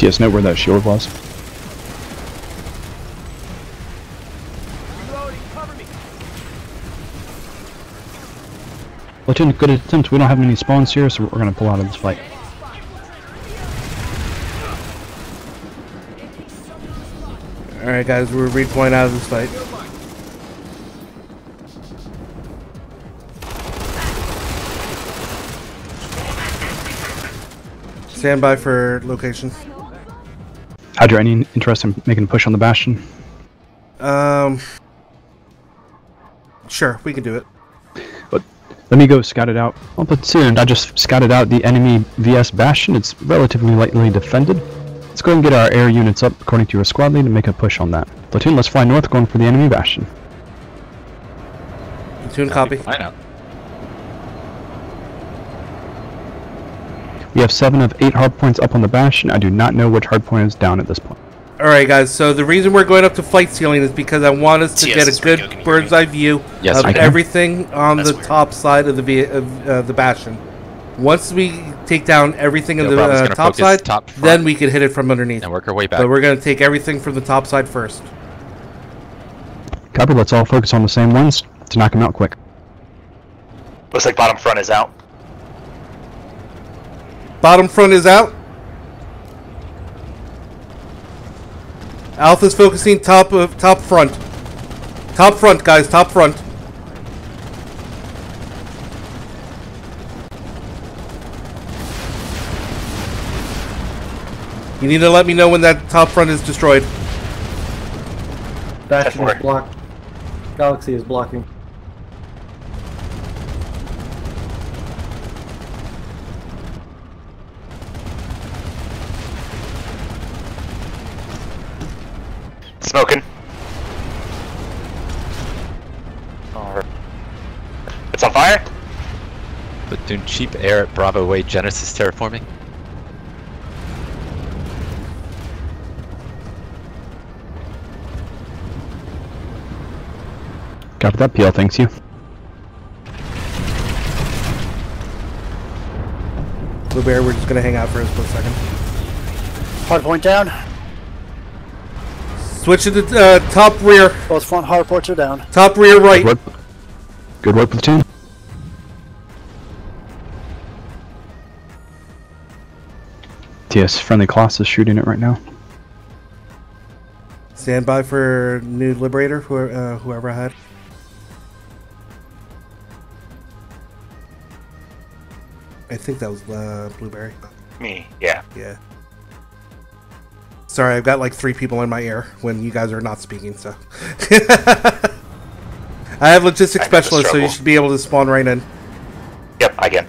TS, know where that shield was. Platoon, good attempt. We don't have any spawns here, so we're gonna pull out of this fight. Alright, guys, we're redeploying out of this fight. Stand by for location. Hydro, any interest in making a push on the Bastion? Um. Sure, we can do it. But let me go scout it out. Well, platoon, I just scouted out the enemy VS Bastion. It's relatively lightly defended. Let's go and get our air units up according to your squad lead and make a push on that. Platoon, let's fly north going for the enemy Bastion. Platoon copy. Fine out. We have seven of eight hardpoints up on the Bastion. I do not know which hardpoint is down at this point. Alright, guys, so the reason we're going up to flight ceiling is because I want us to TS get a good bird's eye view Yes, of everything on the top side of the of uh, the Bastion. Once we take down everything Yo, on the uh, top side, top then we can hit it from underneath. And work our way back. But we're going to take everything from the top side first. Copy, let's all focus on the same ones to knock them out quick. Looks like bottom front is out. Bottom front is out. Alpha's focusing top of top front. Top front, guys. Top front. You need to let me know when that top front is destroyed. Bastion is blocked. Galaxy is blocking. Smoking. Alright. It's on fire? Platoon cheap air at Bravo Way Genesis terraforming. Copy that, PL, thanks you. Blueberry, we're just gonna hang out for a split second. Hard point down. Switch to the uh, top rear. Both front hardpoints are down. Top rear right. Good work. Good work, platoon. TS friendly Colossus shooting it right now. Stand by for new Liberator, who, uh, whoever I had. I think that was uh, Blueberry. Me, yeah. Yeah. Sorry, I've got like three people in my ear when you guys are not speaking, so. I have logistics I know the specialists, so you should be able to spawn right in. Yep, I can.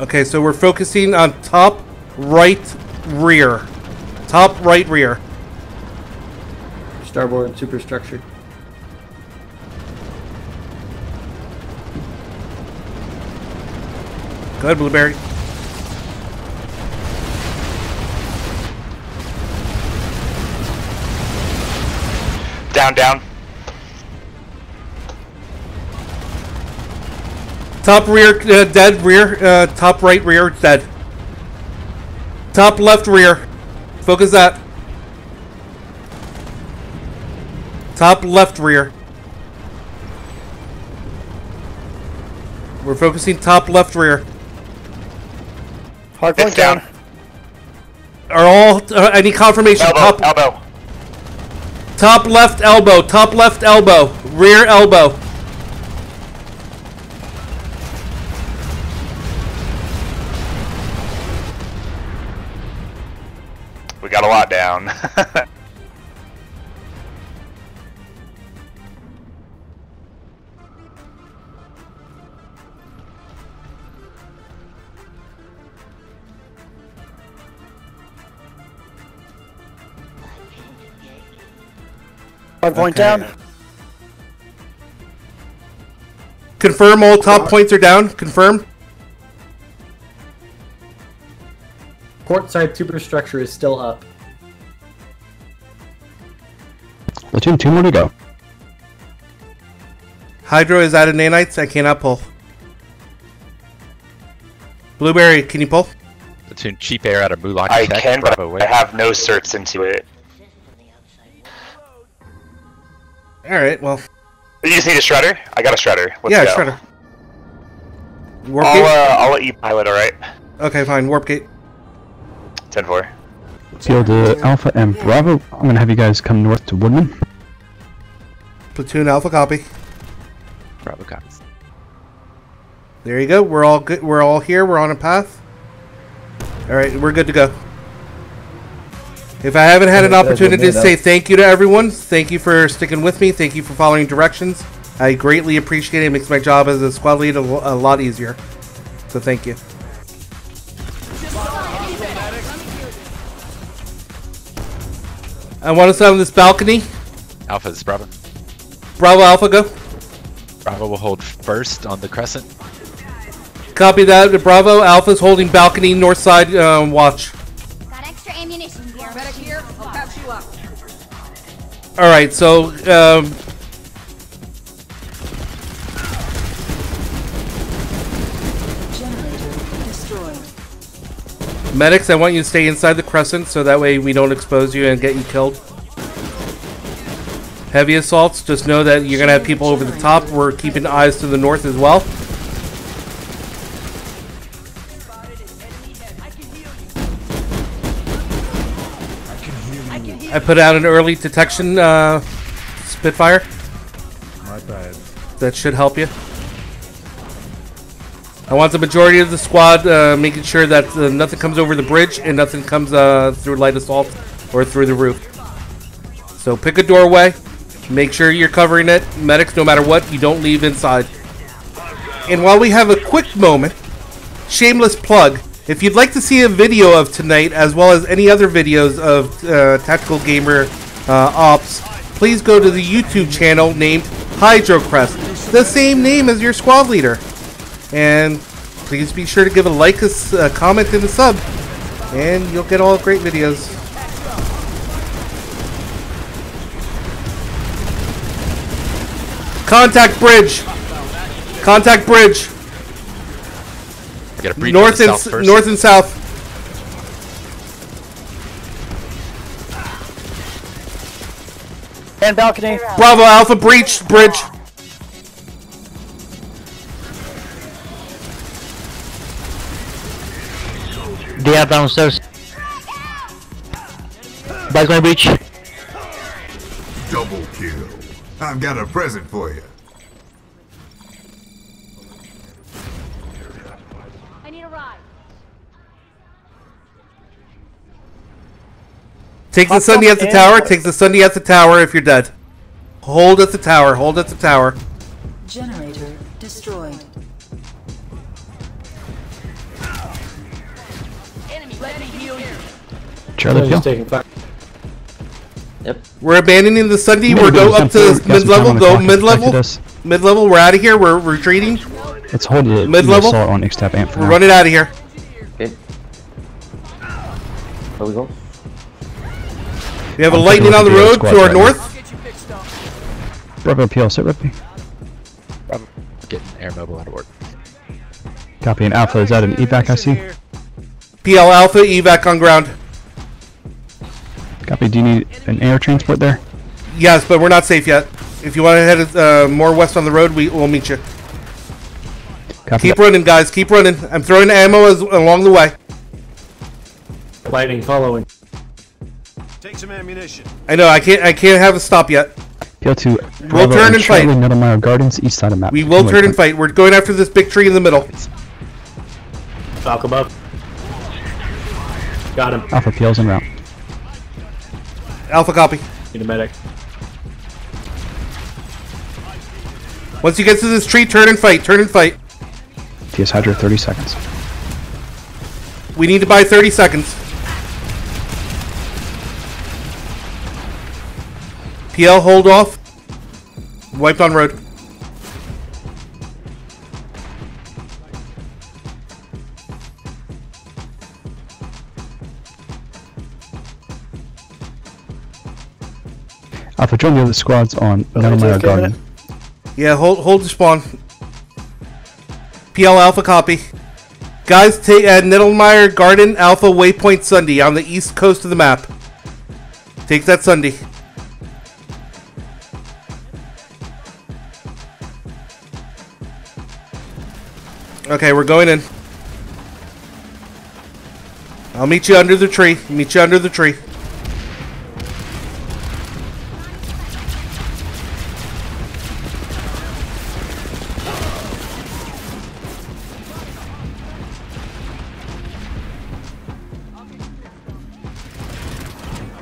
Okay, so we're focusing on top right rear. Top right rear. Starboard superstructure. Go ahead, Blueberry. Down, down. Top rear, uh, dead. Rear, uh, top right rear, dead. Top left rear. Focus that. Top left rear. We're focusing top left rear. Hard point down. Are all? Uh, I need confirmation. Elbow, top, elbow. top left elbow. Top left elbow. Rear elbow. We got a lot down. point Okay. down. Confirm all top points are down. Confirm. Port side superstructure is still up. Platoon, two more to go. Hydro is out of nanites. I cannot pull. Blueberry, can you pull? Platoon cheap air out of Mulaki I Tech. can, but Bravo I Way. have no certs into it. All right. Well, You just need a shredder? I got a shredder. Let's yeah, go. shredder. Warp I'll, gate. uh, I'll let you pilot, alright? Okay, fine. Warp gate. 10 4. Seal to Alpha and Bravo. I'm gonna have you guys come north to Woodman. Platoon Alpha copy. Bravo copies. There you go. We're all good. We're all here. We're on a path. All right, we're good to go. If I haven't had an opportunity to say thank you to everyone, thank you for sticking with me. Thank you for following directions. I greatly appreciate it. It makes my job as a squad lead a, a lot easier. So thank you. I want us on this balcony. Alpha is Bravo. Bravo Alpha, go. Bravo will hold first on the crescent. Copy that. Bravo Alpha's holding balcony north side. Um, watch. All right, so um, medics, I want you to stay inside the crescent so that way we don't expose you and get you killed. Heavy assaults, just know that you're gonna have people over the top. We're keeping eyes to the north as well. I put out an early detection uh, Spitfire. My bad. That should help you. I want the majority of the squad uh, making sure that uh, nothing comes over the bridge and nothing comes uh, through light assault or through the roof. So pick a doorway. Make sure you're covering it. Medics, no matter what, you don't leave inside. And while we have a quick moment, shameless plug. If you'd like to see a video of tonight, as well as any other videos of uh, Tactical Gamer uh, Ops, please go to the YouTube channel named Hydrocrest, the same name as your squad leader. And please be sure to give a like, a comment, and a sub. And you'll get all great videos. Contact bridge! Contact bridge! I got a breach North on and the south s- first. north and south. And balcony. Bravo Alpha breach bridge. They are downstairs. Back my breach. Double kill. I've got a present for you. Take the Sunday at the tower. Take the Sunday at the tower if you're dead. Hold at the tower. Hold at the tower. Generator destroyed. Let me heal. Charlie Peel. taking fire. We're abandoning the Sunday. We're go go up to 10-4, got some mid level. time on the Go mid level. Mid level. We're out of here. We're retreating. Let's hold it. Mid-level? Assault on Ixtap Amp for We're running out of here. Okay. Where we go? We have a I'm lightning on the road squad to our right now. north. Bravo Peel, sit with me. Getting air mobile out of work. Copy. And Alpha, is that an evac I see? PL Alpha evac on ground. Copy. Do you need an air transport there? Yes, but we're not safe yet. If you want to head uh, more west on the road, we will meet you. Copy Keep that. running, guys. Keep running. I'm throwing ammo as, along the way. Lightning following. Take some ammunition. I know. I can't. I can't have a stop yet. Peel to We'll Bravo turn and Charlie fight. Nettlemire Gardens, east side of map. We will Wait, turn and fight. We're going after this big tree in the middle. Falk above. Got him. Alpha Peel's en route. Alpha copy. Need a medic. Once you get to this tree, turn and fight. Turn and fight. TS Hydro, 30 seconds. We need to buy 30 seconds. PL, hold off. Wiped on road. Alpha, join the other squads on Okay, Nettlemire take a Garden. Yeah, hold hold the spawn. PL Alpha copy. Guys, take uh, at Nettlemire Garden Alpha Waypoint Sunday on the east coast of the map. Take that Sunday. Okay, we're going in. I'll meet you under the tree. Meet you under the tree.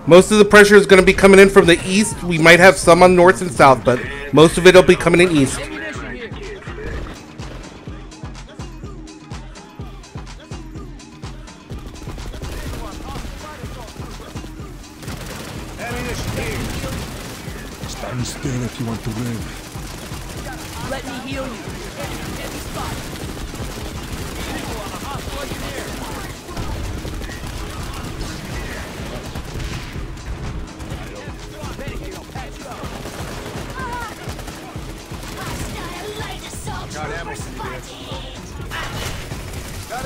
Most of the pressure is going to be coming in from the east. We might have some on north and south, but most of it will be coming in east. Stand still if you want to live. Let me heal you. Heavy spot.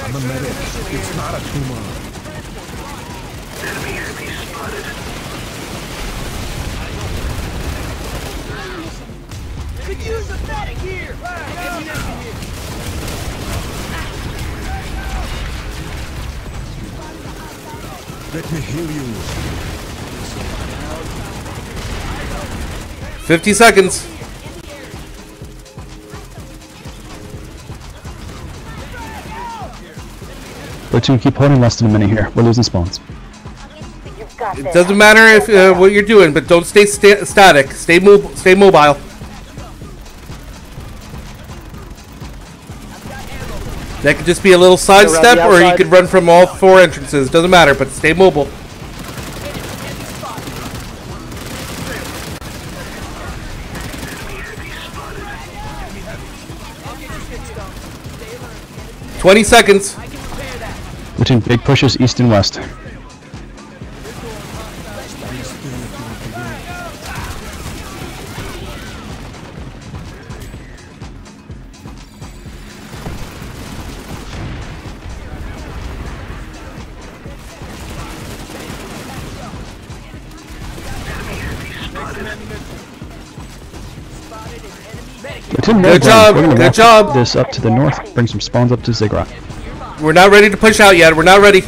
I'm a medic. It's not a tumor. Could use a medic here. Ammunition here. Let me heal you. 50 seconds. Platoon, keep holding less than a minute here. We're losing spawns. It doesn't matter if uh, what you're doing, but don't stay sta- static. Stay move. Stay mobile. That could just be a little side Around the step, or you could run from all four entrances. Doesn't matter, but stay mobile. Twenty seconds. Platoon, big pushes east and west. Good job, good job. This up to the north, bring some spawns up to Ziggurat. We're not ready to push out yet. We're not ready.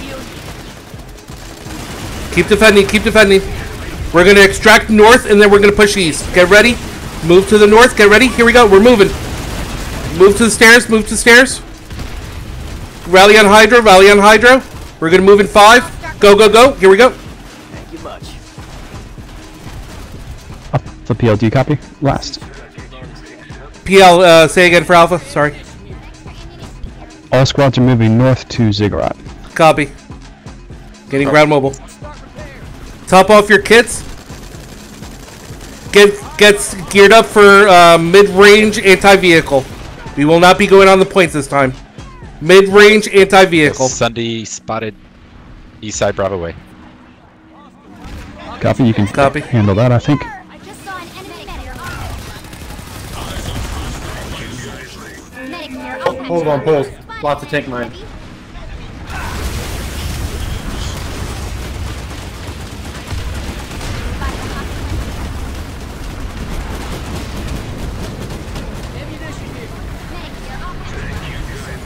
Keep defending. Keep defending. We're gonna extract north and then we're gonna push east. Get ready. Move to the north. Get ready. Here we go. We're moving. Move to the stairs. Move to the stairs. Rally on Hydro. Rally on Hydro. We're gonna move in five. Go, go, go. Here we go. Thank you much. Up the PLD copy. Last. PL, uh, say again for Alpha. Sorry. All squads are moving north to Ziggurat. Copy. Getting ground mobile. Top off your kits. Get gets geared up for uh, mid-range anti-vehicle. We will not be going on the points this time. Mid-range anti-vehicle. Sunder spotted east side Bravo way. Copy. You can Copy. handle that, I think. Hold on, pulls. Lots of tank mine.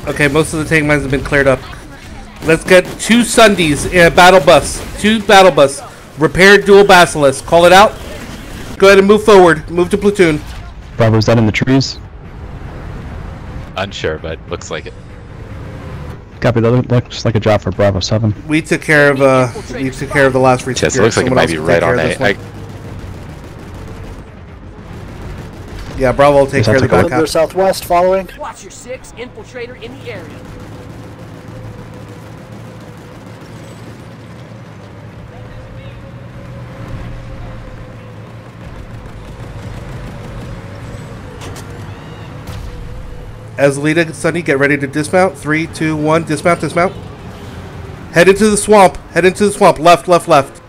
Okay, most of the tank mines have been cleared up. Let's get two Sunders in uh, a battle bus. Two battle bus. Repaired dual basilisk. Call it out. Go ahead and move forward. Move to platoon. Bravo, is that in the trees? Unsure, but looks like it. Copy. That looks like a job for Bravo 7. We took care of uh we took care of the last reach. Yes, it looks like it might be right on A. I, Yeah, Bravo will take Yes, care of the take a back look. Thunder half. southwest following. Watch your six infiltrator in the area. As Lita Sunny, get ready to dismount. Three, two, one, dismount, dismount. Head into the swamp. Head into the swamp. Left, left, left.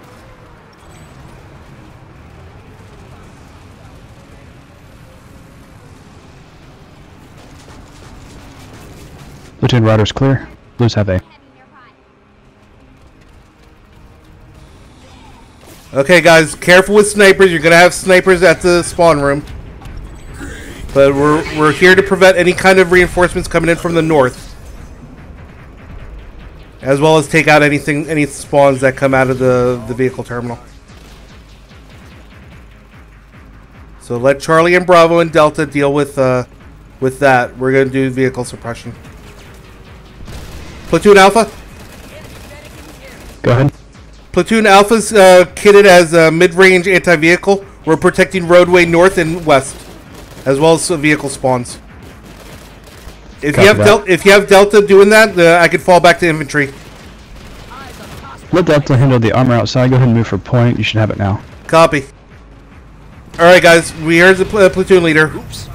Platoon riders clear. Blues have A. Okay, guys, careful with snipers. You're gonna have snipers at the spawn room. But we're we're here to prevent any kind of reinforcements coming in from the north. As well as take out anything any spawns that come out of the, the vehicle terminal. So let Charlie and Bravo and Delta deal with uh with that. We're gonna do vehicle suppression. Platoon Alpha? Go ahead. Platoon Alpha's uh, kitted as a mid-range anti-vehicle. We're protecting roadway north and west, as well as vehicle spawns. If Copy you have. Del- if you have Delta doing that, uh, I could fall back to infantry. Let Delta handle the armor outside. Go ahead and move for point. You should have it now. Copy. All right, guys. We here's the pl- uh, platoon leader. Oops.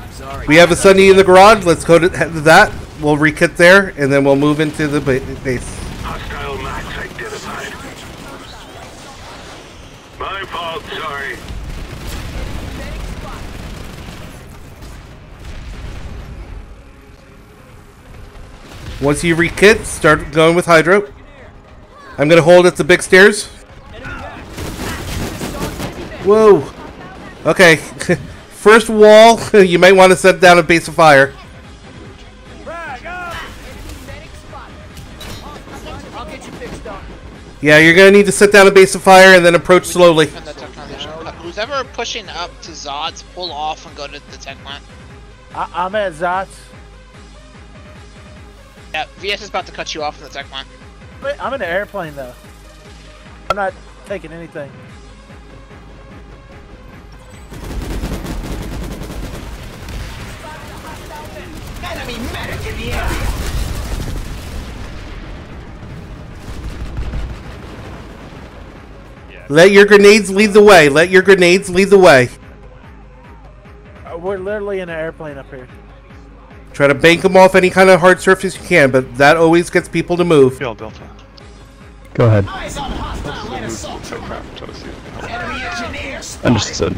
We have a Sunny in the garage. Let's go to that. We'll rekit there, and then we'll move into the ba- base. Once you rekit, start going with Hydro. I'm gonna hold at the big stairs. Whoa. Okay. First wall, you might want to set down a base of fire. I'll get you fixed up. Yeah, you're gonna need to set down a base of fire and then approach slowly. Who's ever pushing up to Zods, pull off and go to the tech plant. I- I'm at Zots. Yeah, VS is about to cut you off in the tech plant. Wait, I'm in an airplane though. I'm not taking anything. Enemy medic in the area. Let your grenades lead the way. Let your grenades lead the way. Uh, We're literally in an airplane up here. Try to bank them off any kind of hard surface you can, but that always gets people to move. PL Delta. Go ahead. Crap, try to see if I can. Understood.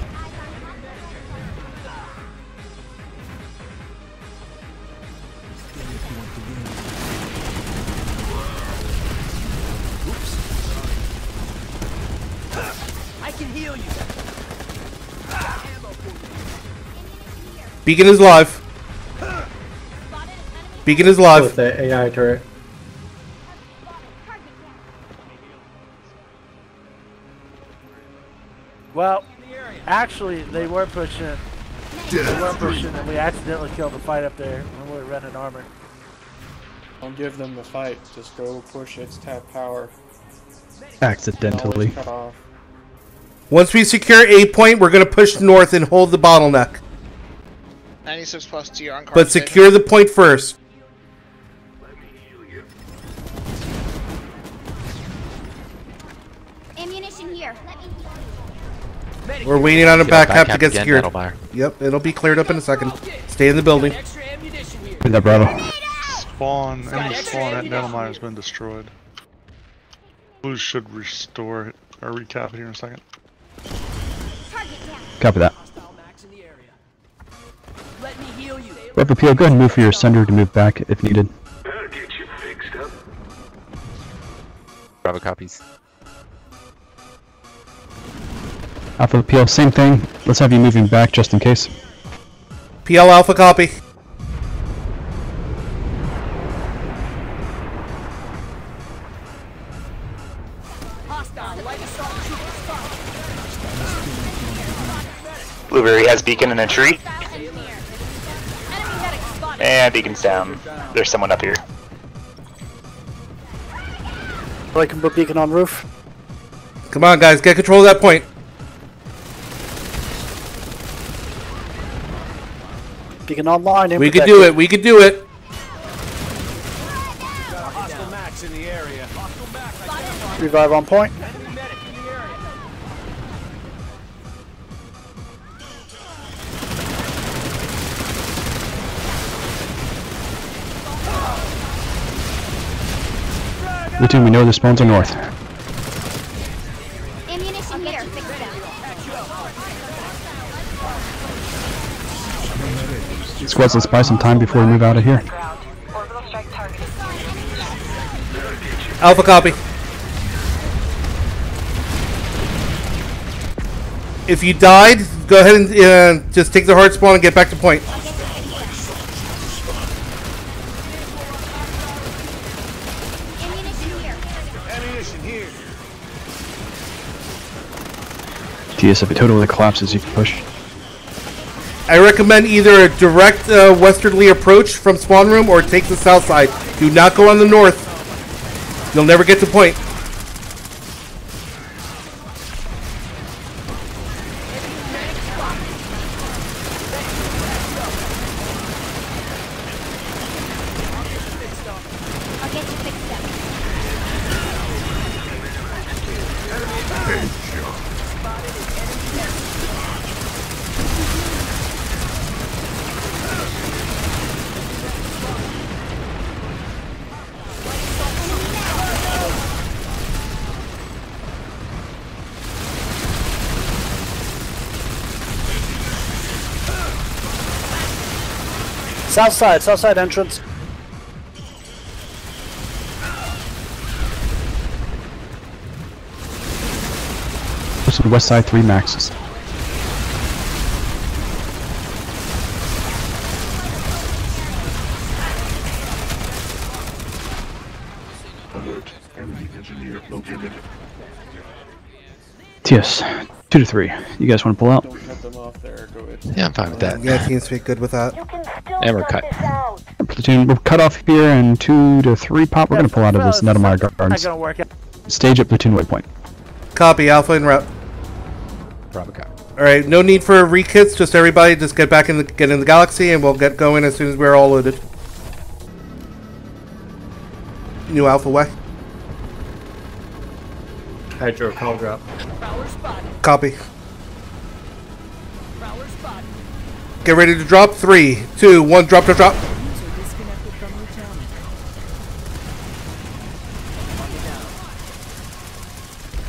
I can heal you. Beacon is live. Beacon is With the AI turret. Well, actually, they were pushing. They were pushing, and we accidentally killed the fight up there when we were running armor. Don't give them the fight. Just go push its tap power. Accidentally. Cut off. Once we secure A point, we're going to push north and hold the bottleneck. 96 plus two on But secure the point first. We're waiting on a Get back our half to get again, secured. Yep, it'll be cleared up in a second. Stay in the building. Hit that Bravo. Spawn, any spawn at Nettlemire has been destroyed. Blue should restore it, or recap it here in a second. Copy that. Let me heal you. Rep appeal, go ahead and move for your sender to move back if needed. Bravo copies. Alpha appeal, same thing. Let's have you moving back just in case. PL Alpha copy. Hostile light assault troopers spotted. Blueberry has beacon in a tree. And beacon's down. There's someone up here. I can put beacon on roof. Come on, guys, get control of that point. Beacon online. We could do it. We could do it. Hostile max in the area. Revive on point. Platoon, we know the spawns are north. Let's buy some time before we move out of here. Alpha copy. If you died, go ahead and uh, just take the hard spawn and get back to point. Ammunition here. TS, if it totally collapses, you can push. I recommend either a direct uh, westerly approach from spawn room or take the south side. Do not go on the north. You'll never get to point. South side. South side entrance. Posted west side, three maxes. TS, two to three. You guys want to pull out? Don't cut them off there. Go ahead. Yeah, I'm fine with that. Yeah, teams be good with that. And we're cut. Platoon, we're cut off here and two to three pop. We're going to pull out of this Nettlemire Not Gardens. gonna work. Stage at platoon waypoint. Copy, Alpha and route. Bravo copy. All right, no need for rekits. Just everybody, just get back in the get in the galaxy, and we'll get going as soon as we're all loaded. New Alpha way. Hydro call drop. Copy. Get ready to drop. Three, two, one. Drop, drop, drop.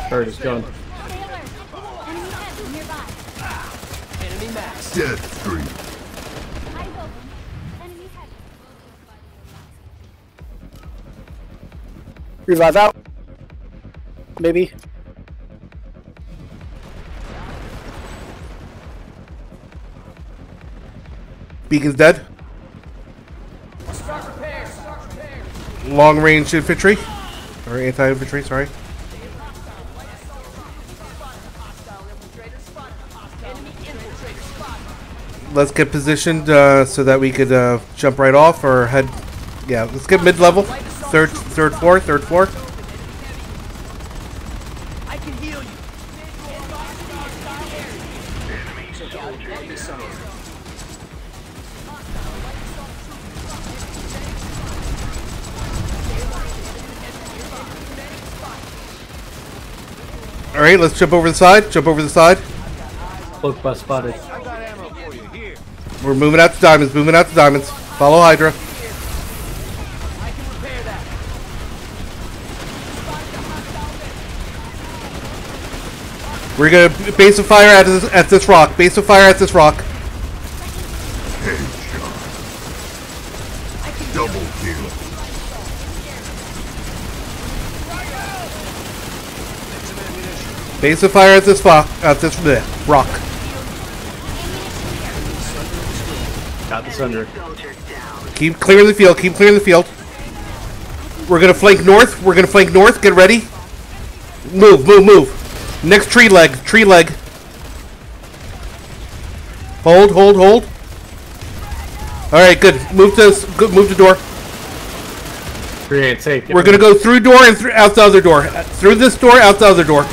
Bird is gone. Dead three. Revive out. Maybe. Beacon's dead. Long range infantry. Or anti infantry, sorry. Let's get positioned uh, so that we could uh, jump right off or head. Yeah, let's get mid level. Third, third floor, third floor. Let's jump over the side. Jump over the side. Cloak bus spotted. We're moving out to diamonds. Moving out to diamonds. Follow Hydro. We're gonna base of fire at this, at this rock. Base of fire at this rock. Base of fire at this rock. At this bleh, rock. Got the Sunder. Keep clearing the field. Keep clearing the field. We're gonna flank north. We're gonna flank north. Get ready. Move, move, move. Next tree leg. Tree leg. Hold, hold, hold. All right, good. Move to good. Move to door. Three ain't safe. We're gonna go through door and through out the other door. Through this door, out the other door.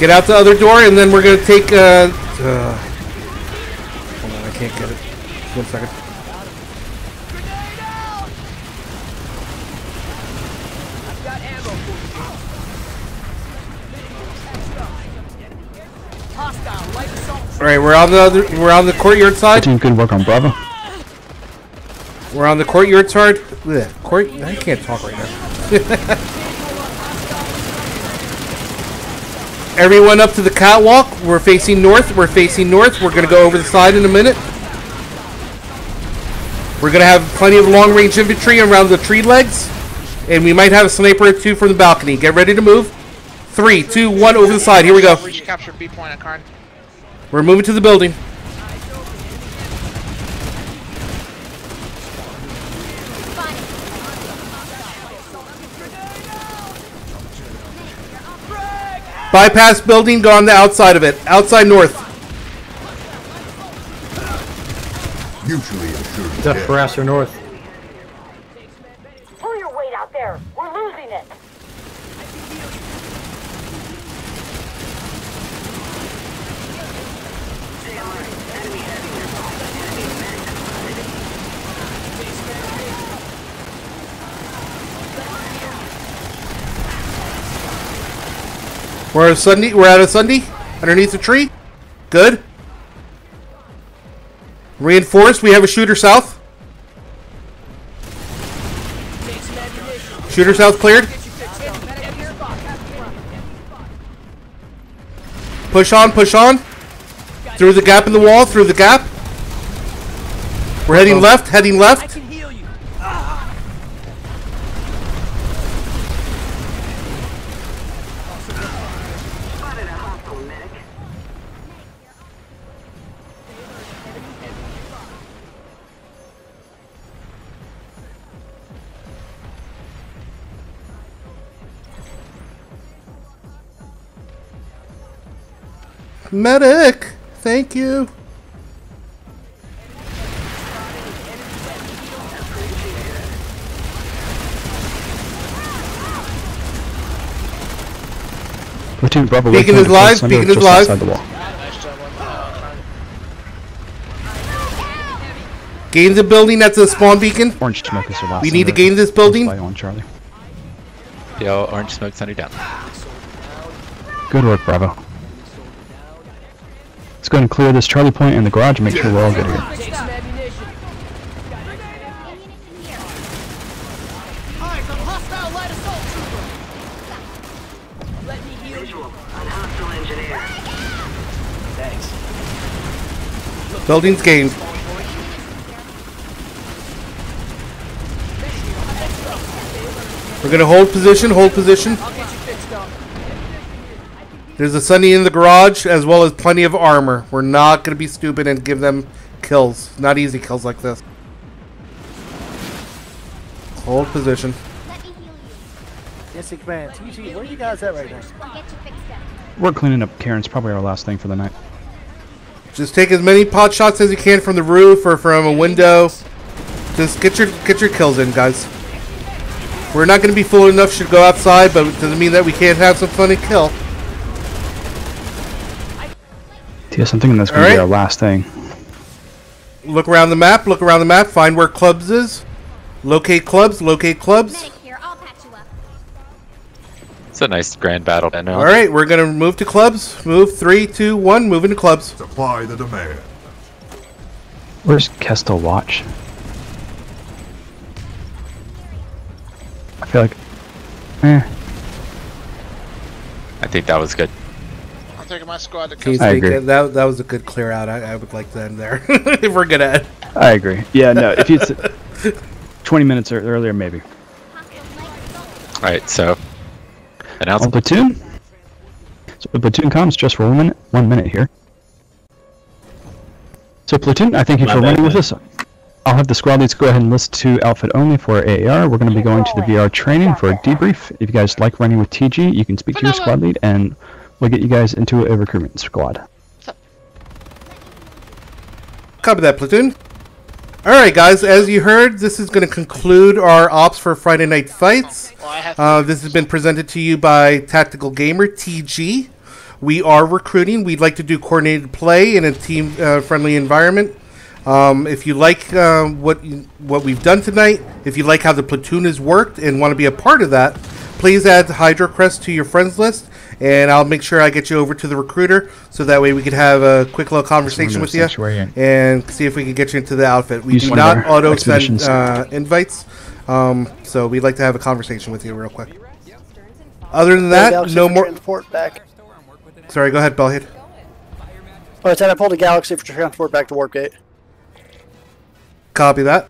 Get out the other door, and then we're gonna take. Uh, uh, hold on, I can't get it. One second. Hostile light assault. All right, we're on the other. We're on the courtyard side. Doing good work on Bravo. We're on the courtyard side. Court. I can't talk right now. Everyone up to the catwalk. We're facing north. We're facing north. We're gonna go over the side in a minute. We're gonna have plenty of long-range infantry around the tree legs, and we might have a sniper or two from the balcony. Get ready to move. Three, two, one, over the side. Here we go. Reach capture B point at Karn. We're moving to the building. Bypass building, go on the outside of it. Outside north. Mutually assured Death death. harasser north. Pull your weight out there. We're losing it. We're at a Sunder. We're at a Sunder underneath the tree. Good. Reinforced. We have a shooter south. Shooter south cleared. Push on. Push on. Through the gap in the wall. Through the gap. We're heading left. Heading left. Medic. Thank you. Platoon Bravo. Beacon is live, Beacon is live. the wall. Gain the building. That's a spawn beacon. Orange smoke is your last. We need to gain this building. By on Charlie. Yo, orange smoke thunder down. Good work, Bravo go ahead and clear this Charlie Point point in the garage and make sure we're all good here. Building's gained. We're gonna hold position, hold position. There's a Sunny in the garage as well as plenty of armor. We're not gonna be stupid and give them kills. Not easy kills like this. Hold position. Yes, command. TG, where you guys at right now? We're cleaning up Karen's probably our last thing for the night. Just take as many pot shots as you can from the roof or from a window. Just get your get your kills in, guys. We're not going to be fool enough to go outside, but it doesn't mean that we can't have some fun and kill. TS, I'm thinking that's going All to be our last thing. Look around the map. Look around the map. Find where clubs is. Locate clubs. Locate clubs. It's a nice grand battle. I know. All right, we're gonna move to clubs. Move three, two, one. Move into clubs. Supply the demand. Where's Kestel Watch? I feel like. Eh. I think that was good. I'm taking my squad to Can I agree. That that was a good clear out. I, I would like to end there if we're gonna end. I agree. Yeah, no. If you 20 minutes ear- earlier, maybe. All right, so On announcement. platoon. So the platoon comms just for one minute. One minute here. So platoon, I thank you My for bad, running with us. I'll have the squad leads go ahead and list to outfit only for AAR. We're going to be going to the VR training for a debrief. If you guys like running with TG, you can speak to your squad lead, and we'll get you guys into a recruitment squad. Copy that, platoon. All right, guys. As you heard, this is going to conclude our ops for Friday Night Fights. Uh, this has been presented to you by Tactical Gamer TG. We are recruiting. We'd like to do coordinated play in a team-friendly environment. Um, if you like uh, what you, what we've done tonight, if you like how the platoon has worked and want to be a part of that, please add Hydrocrest to your friends list, and I'll make sure I get you over to the recruiter so that way we could have a quick little conversation with you and see if we can get you into the outfit. We Use do not auto send uh, invites, um, so we'd like to have a conversation with you real quick. Other than that, Galaxy no more. Transport back. Sorry, go ahead, Bellhead. Oh, I said I pulled a Galaxy for transport back to Warp Gate. Copy that.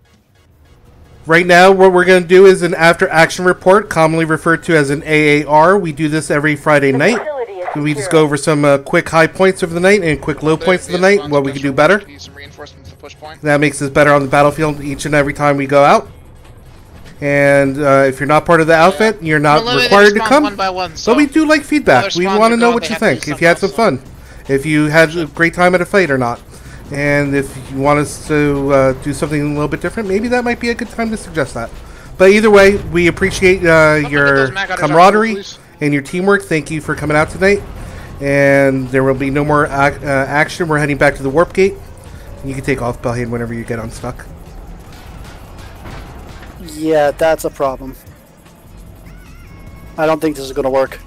Right now, what we're going to do is an after action report, commonly referred to as an AAR. We do this every Friday night. And we just go over some uh, quick high points of the night and quick low points of the night, what we can do better. Need some reinforcements to push point. That makes us better on the battlefield each and every time we go out. And uh, if you're not part of the outfit, you're not Well, required to come. one by one, but so we do like feedback. We want to to know what you have to do think. If you had some fun, if you had a great time at a fight or not, and if you want us to uh, do something a little bit different, maybe that might be a good time to suggest that. But either way, we appreciate uh, your those out, camaraderie and your teamwork. Thank you for coming out tonight. And there will be no more ac- uh, action. We're heading back to the warp gate. You can take off, Bellhead, whenever you get unstuck. Yeah, that's a problem. I don't think this is going to work.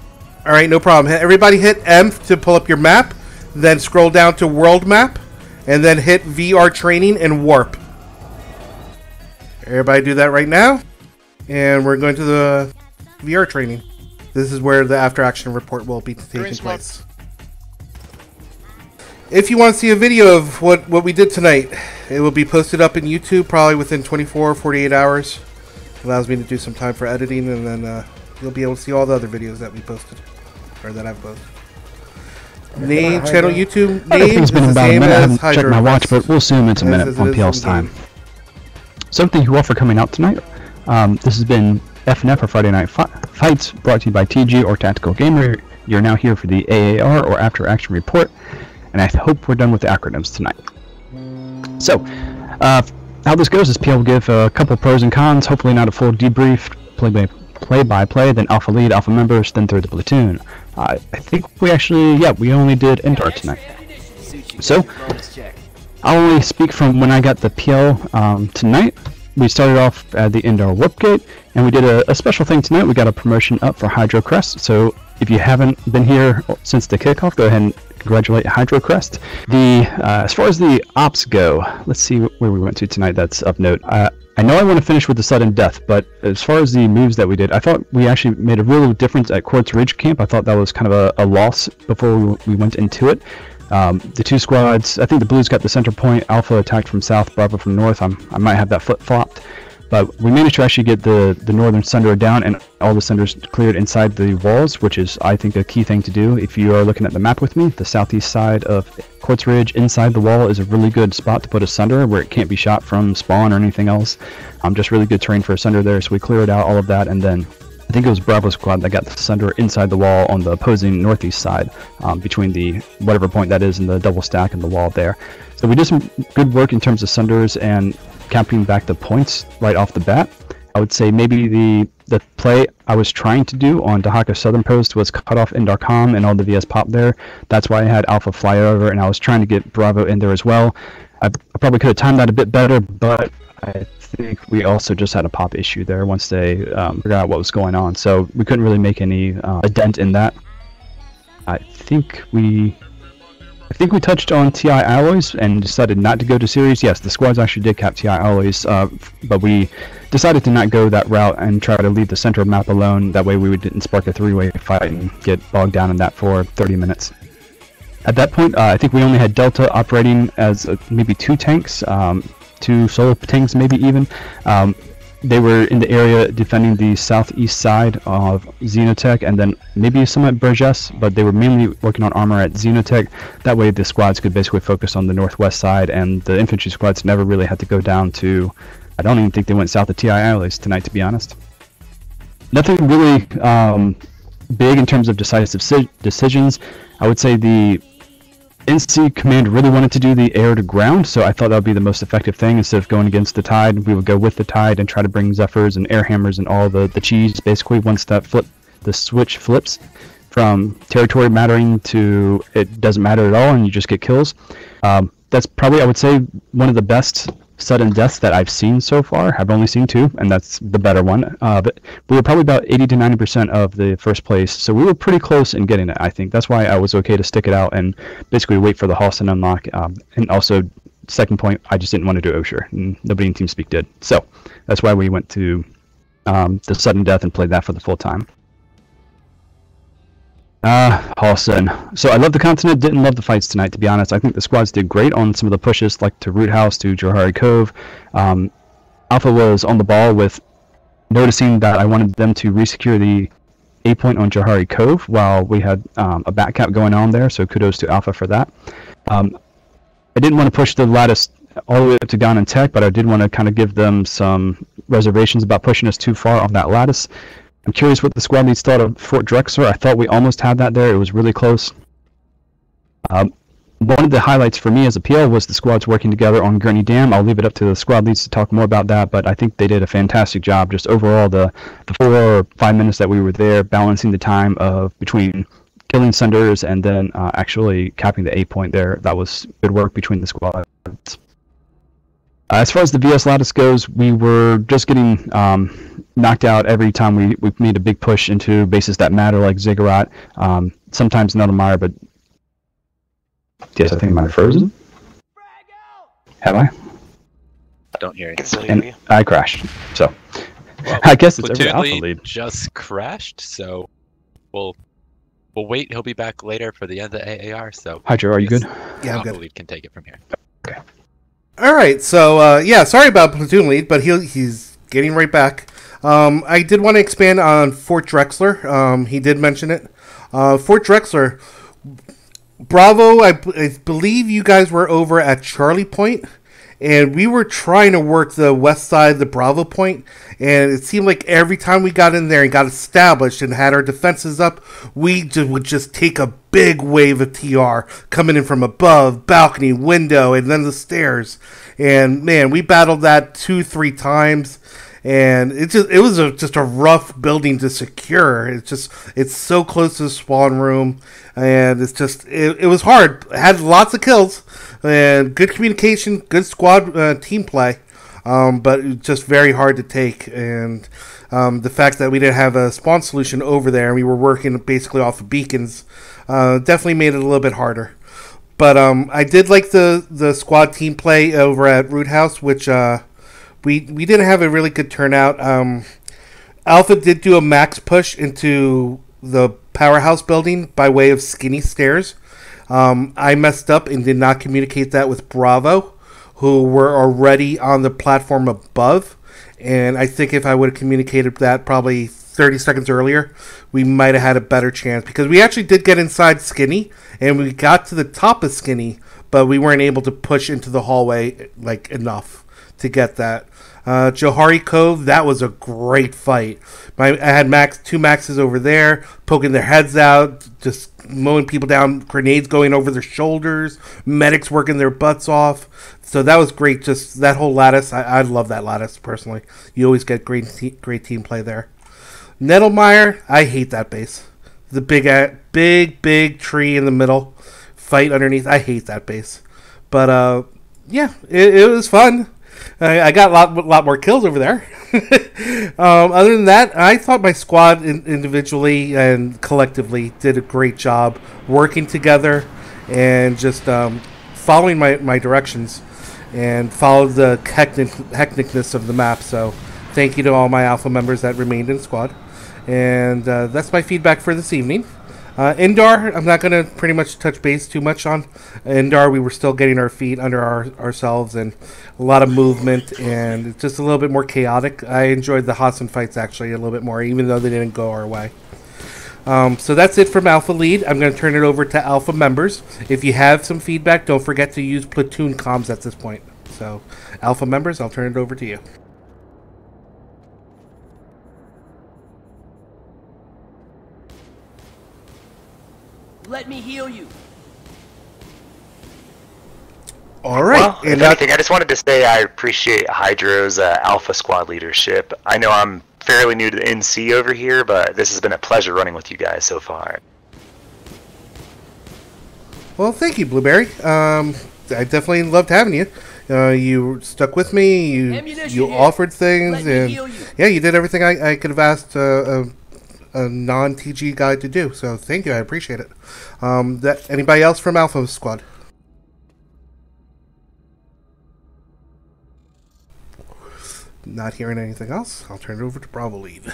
All right, no problem. Everybody hit M to pull up your map, then scroll down to world map, and then hit VR training and warp. Everybody do that right now. And we're going to the VR training. This is where the after action report will be taking place. If you want to see a video of what, what we did tonight, it will be posted up in YouTube probably within 24 or 48 hours. Allows me to do some time for editing, and then uh, you'll be able to see all the other videos that we posted, or that I've posted. Name, channel, YouTube I name think is it's been the about a minute. I haven't checked my watch, but we'll assume it's a minute as on PL's time. So thank you all for coming out tonight. Um, this has been FNF or Friday Night Fi- Fights, brought to you by TG or Tactical Gamer. You're now here for the AAR or After Action Report, and I hope we're done with the acronyms tonight. So, uh, how this goes is PL will give a couple pros and cons, hopefully not a full debrief, play by play, by play then Alpha Lead, Alpha Members, then third the platoon. Uh, I think we actually, yeah, we only did Indar tonight. So, I'll only speak from when I got the PL um, tonight. we started off at the Indar Warp Gate, and we did a, a special thing tonight. We got a promotion up for Hydrocrest. So if you haven't been here since the kickoff, go ahead and congratulate Hydrocrest. The uh, as far as the ops go, let's see where we went to tonight. That's up note. Uh, I know I want to finish with the sudden death, but as far as the moves that we did, I thought we actually made a real difference at Quartz Ridge Camp. I thought that was kind of a, a loss before we, we went into it. Um, the two squads, I think the Blues got the center point. Alpha attacked from south, Bravo from north. I'm, I might have that flip flopped. But we managed to actually get the, the northern Sunder down and all the Sunders cleared inside the walls, which is, I think, a key thing to do. If you are looking at the map with me, the southeast side of Quartz Ridge inside the wall is a really good spot to put a Sunder where it can't be shot from spawn or anything else. Um, just really good terrain for a Sunder there, so we cleared out all of that and then I think it was Bravo Squad that got the Sunder inside the wall on the opposing northeast side, um, between the whatever point that is in the double stack and the wall there. So we did some good work in terms of Sunders and capping back the points right off the bat. I would say maybe the the play I was trying to do on Dahaka Southern Post was cut off Indarcom and all the VS pop there. That's why I had Alpha fly over, and I was trying to get Bravo in there as well. I, I probably could have timed that a bit better, but I think we also just had a pop issue there once they um, figured out what was going on. So we couldn't really make any uh, a dent in that. I think we I think we touched on TI alloys and decided not to go to series. Yes, the squads actually did cap TI alloys, uh, but we decided to not go that route and try to leave the center of map alone. That way we didn't spark a three-way fight and get bogged down in that for 30 minutes. At that point, uh, I think we only had Delta operating as uh, maybe two tanks, um, two solo tanks maybe even. Um, they were in the area defending the southeast side of Xenotech and then maybe some at Burgess, but they were mainly working on armor at Xenotech. That way the squads could basically focus on the northwest side and the infantry squads never really had to go down to, I don't even think they went south of TI Alloys tonight to be honest. Nothing really um, big in terms of decisive decisions. I would say the NC Command really wanted to do the air to ground, so I thought that would be the most effective thing. Instead of going against the tide, we would go with the tide and try to bring Zephyrs and air hammers and all the, the cheese, basically, once that flip, the switch flips from territory mattering to it doesn't matter at all and you just get kills. Um, that's probably, I would say, one of the best sudden deaths that I've seen so far. I've only seen two, and that's the better one. Uh, but we were probably about 80 to 90 percent of the first place, so we were pretty close in getting it. I think that's why I was okay to stick it out and basically wait for the Hossin unlock. Um, and also, second point, I just didn't want to do Oshur, and nobody in TeamSpeak did. So that's why we went to um, the sudden death and played that for the full time. Ah, Hossin. So I love the continent, didn't love the fights tonight, to be honest. I think the squads did great on some of the pushes, like to Root House, to Johari Cove. Um, Alpha was on the ball with noticing that I wanted them to resecure the A point on Johari Cove while we had um, a back cap going on there, so kudos to Alpha for that. Um, I didn't want to push the lattice all the way up to Gon and Tech, but I did want to kind of give them some reservations about pushing us too far on that lattice. I'm curious what the squad leads thought of Fort Drexler. I thought we almost had that there. It was really close. Um, one of the highlights for me as a PL was the squads working together on Gurney Dam. I'll leave it up to the squad leads to talk more about that, but I think they did a fantastic job. Just overall, the, the four or five minutes that we were there, balancing the time of between killing Sunders and then uh, actually capping the A point there. That was good work between the squads. Uh, as far as the VS Lattice goes, we were just getting um, knocked out every time we, we made a big push into bases that matter, like Ziggurat, um, sometimes Nettlemire, but yes, I think I might have frozen. Have I? I don't hear you. And I crashed, so well, I guess it's every Platoon alpha lead lead. just crashed, so we'll we'll wait. He'll be back later for the end of the AAR. So Hydro, are you good? Yeah, I'm Alpha good. lead can take it from here. All right, so uh, yeah, sorry about platoon lead, but he he's getting right back. Um, I did want to expand on Fort Drexler. Um, he did mention it. Uh, Fort Drexler, Bravo. I believe you guys were over at Charlie Point, and we were trying to work the west side, of the Bravo Point, and it seemed like every time we got in there and got established and had our defenses up, we just would just take a big wave of TR coming in from above, balcony, window, and then the stairs. And man, we battled that two, three times and it just it was a, just a rough building to secure. It's just it's so close to the spawn room, and it's just it, it was hard. It had lots of kills and good communication, good squad uh, team play. um, but just very hard to take. And um, the fact that we didn't have a spawn solution over there, and we were working basically off of beacons, uh, definitely made it a little bit harder. But um, I did like the the squad team play over at Root House, which uh, we we didn't have a really good turnout. Um, Alpha did do a max push into the powerhouse building by way of skinny stairs. Um, I messed up and did not communicate that with Bravo, who were already on the platform above. And I think if I would have communicated that probably 30 seconds earlier, we might have had a better chance because we actually did get inside Skinny and we got to the top of Skinny, but we weren't able to push into the hallway like enough to get that. Uh, Johari Cove, that was a great fight. My, I had max two maxes over there, poking their heads out, just mowing people down, grenades going over their shoulders, medics working their butts off. So that was great. Just that whole lattice, I, I love that lattice personally. You always get great te- great team play there. Nettlemire, I hate that base. The big, big, big tree in the middle, fight underneath. I hate that base. But uh, yeah, it, it was fun. I, I got a lot, lot more kills over there. um, other than that, I thought my squad in, individually and collectively did a great job working together and just um, following my, my directions and followed the hectic, hecticness of the map. So thank you to all my alpha members that remained in squad. And uh, that's my feedback for this evening. Uh, Indar, I'm not going to pretty much touch base too much on. Indar, we were still getting our feet under our, ourselves and a lot of movement and it's just a little bit more chaotic. I enjoyed the Hossin fights actually a little bit more, even though they didn't go our way. Um, so that's it from Alpha Lead. I'm going to turn it over to Alpha members. If you have some feedback, don't forget to use platoon comms at this point. So, Alpha members, I'll turn it over to you. Let me heal you. All right. Well, if anything, I just wanted to say I appreciate Hydro's uh, Alpha Squad leadership. I know I'm fairly new to the NC over here, but this has been a pleasure running with you guys so far. Well, thank you, Blueberry. Um, I definitely loved having you. Uh, you stuck with me. You you offered things, and yeah, you did everything I, I could have asked uh, a, a non TG guy to do. So thank you, I appreciate it. Um, that anybody else from Alpha Squad? Not hearing anything else. I'll turn it over to Bravo Lead.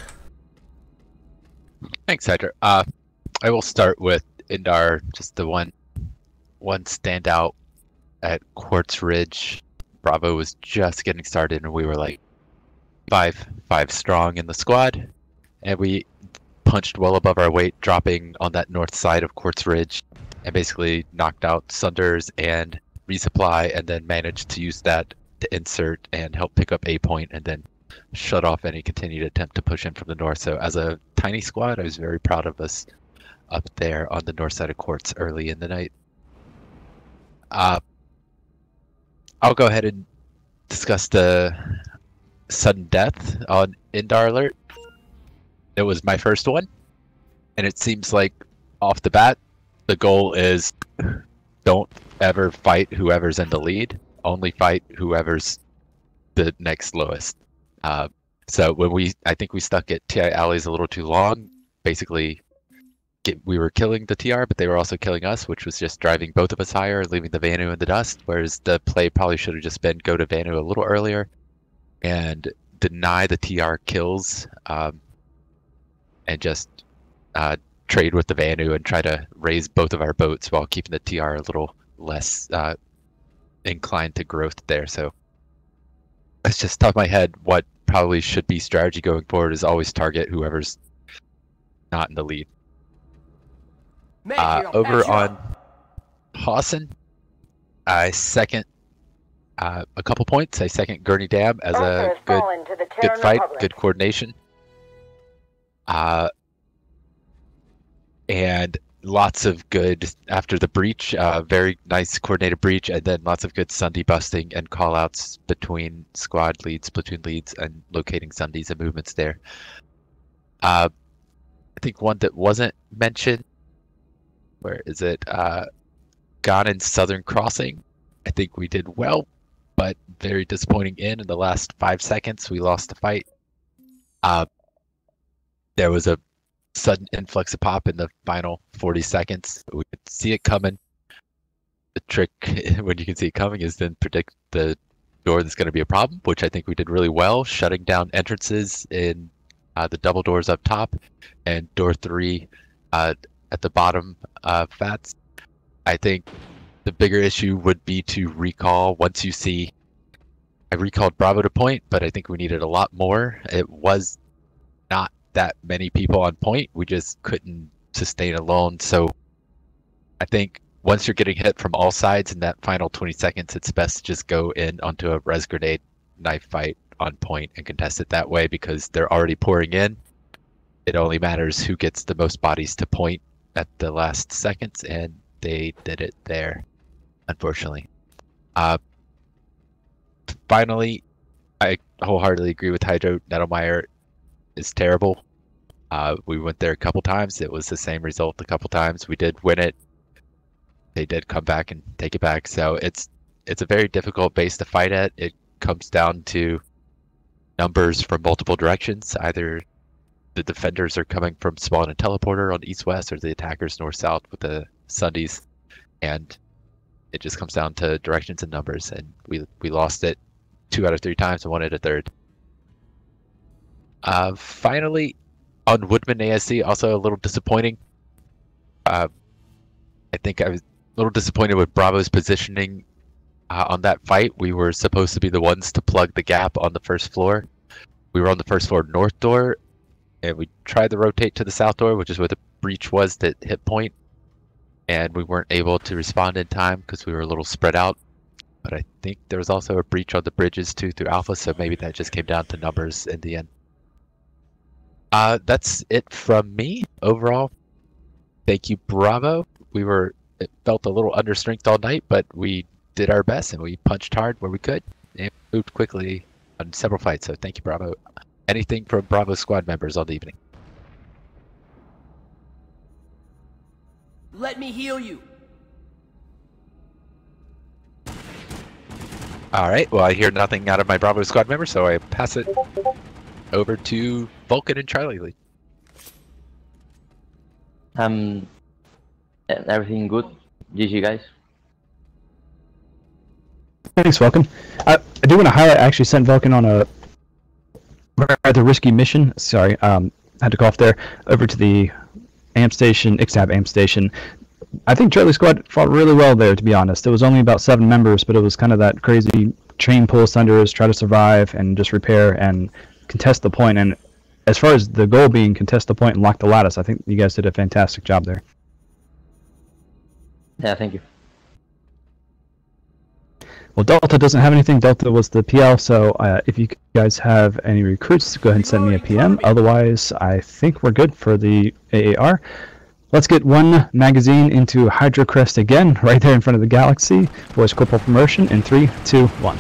Thanks, Hydro. Uh, I will start with Indar, just the one one standout at Quartz Ridge. Bravo was just getting started, and we were like five five strong in the squad, and we punched well above our weight, dropping on that north side of Quartz Ridge, and basically knocked out Sunders and resupply, and then managed to use that to insert and help pick up a point, and then shut off any continued attempt to push in from the north. So as a tiny squad, I was very proud of us up there on the north side of Quartz early in the night. Uh, I'll go ahead and discuss the sudden death on Indar Alert. It was my first one, and it seems like off the bat, the goal is don't ever fight whoever's in the lead. Only fight whoever's the next lowest. Uh, so when we, I think we stuck at TI Alloys a little too long. Basically, get, we were killing the TR, but they were also killing us, which was just driving both of us higher, leaving the Vanu in the dust. Whereas the play probably should have just been go to Vanu a little earlier and deny the TR kills um, and just uh, trade with the Vanu and try to raise both of our boats while keeping the TR a little less uh, inclined to growth there. So it's just top of my head what probably should be strategy going forward is always target whoever's not in the lead. Uh, over on Hossin, I second uh, a couple points. I second Gurney Dam as a good, good fight, good coordination. Uh, and lots of good after the breach. Uh, very nice coordinated breach, and then lots of good Sunder busting and callouts between squad leads, platoon leads, and locating Sunders and movements there. Uh, I think one that wasn't mentioned. Where is it? Uh, Gone in Southern Crossing. I think we did well, but very disappointing in in the last five seconds. We lost the fight. Uh, there was a sudden influx of pop in the final 40 seconds. We could see it coming. The trick when you can see it coming is then predict the door that's going to be a problem, which I think we did really well, shutting down entrances in uh, the double doors up top and door three uh, at the bottom uh, fats. I think the bigger issue would be to recall once you see. I recalled Bravo to point, but I think we needed a lot more. It was not that many people on point. We just couldn't sustain alone. So I think once you're getting hit from all sides in that final 20 seconds, it's best to just go in onto a res grenade knife fight on point and contest it that way because they're already pouring in. It only matters who gets the most bodies to point at the last seconds, and they did it there, unfortunately. Uh, finally, I wholeheartedly agree with Hydro. Nettlemire is terrible. Uh, we went there a couple times. It was the same result a couple times. We did win it. They did come back and take it back. So it's it's a very difficult base to fight at. It comes down to numbers from multiple directions. Either the defenders are coming from spawn and teleporter on east west, or the attackers north south with the Sunders, and it just comes down to directions and numbers. And we we lost it two out of three times and won it a third. Uh, finally, on Woodman ASC, also a little disappointing. Uh, I think I was a little disappointed with Bravo's positioning uh, on that fight. We were supposed to be the ones to plug the gap on the first floor. We were on the first floor north door, and we tried to rotate to the south door, which is where the breach was that hit point, and we weren't able to respond in time because we were a little spread out. But I think there was also a breach on the bridges too through Alpha, so maybe that just came down to numbers in the end. Uh, that's it from me overall. Thank you, Bravo. We were it felt a little understrength all night, but we did our best and we punched hard where we could and moved quickly on several fights. So thank you, Bravo. Anything from Bravo squad members on the evening? Let me heal you. All right. Well, I hear nothing out of my Bravo squad member, so I pass it over to Vulcan and Charlie Lee. Um, everything good? GG guys. Thanks, Vulcan. I, I do want to highlight. I actually sent Vulcan on a rather risky mission. Sorry, um, had to go off there over to the amp station, Ixtab amp station. I think Charlie Squad fought really well there, to be honest. It was only about seven members, but it was kind of that crazy chain pull Sunders, try to survive and just repair and contest the. And as far as the goal being contest the point and lock the lattice, I think you guys did a fantastic job there. Yeah, thank you. Well, Delta doesn't have anything. Delta was the PL, so uh, if you guys have any recruits, go ahead and send me a PM. Otherwise, I think we're good for the AAR. Let's get one magazine into Hydrocrest again, right there in front of the Galaxy. Voice Corporal Promotion in three, two, one.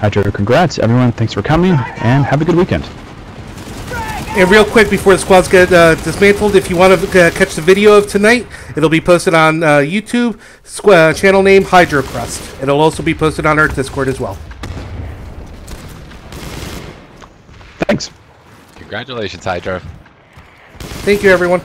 Hydro, congrats, everyone. Thanks for coming, and have a good weekend. And real quick before the squads get uh, dismantled, if you want to uh, catch the video of tonight, it'll be posted on uh, YouTube, squ- uh, channel name Hydrocrest. It'll also be posted on our Discord as well. Thanks. Congratulations, Hydro. Thank you, everyone.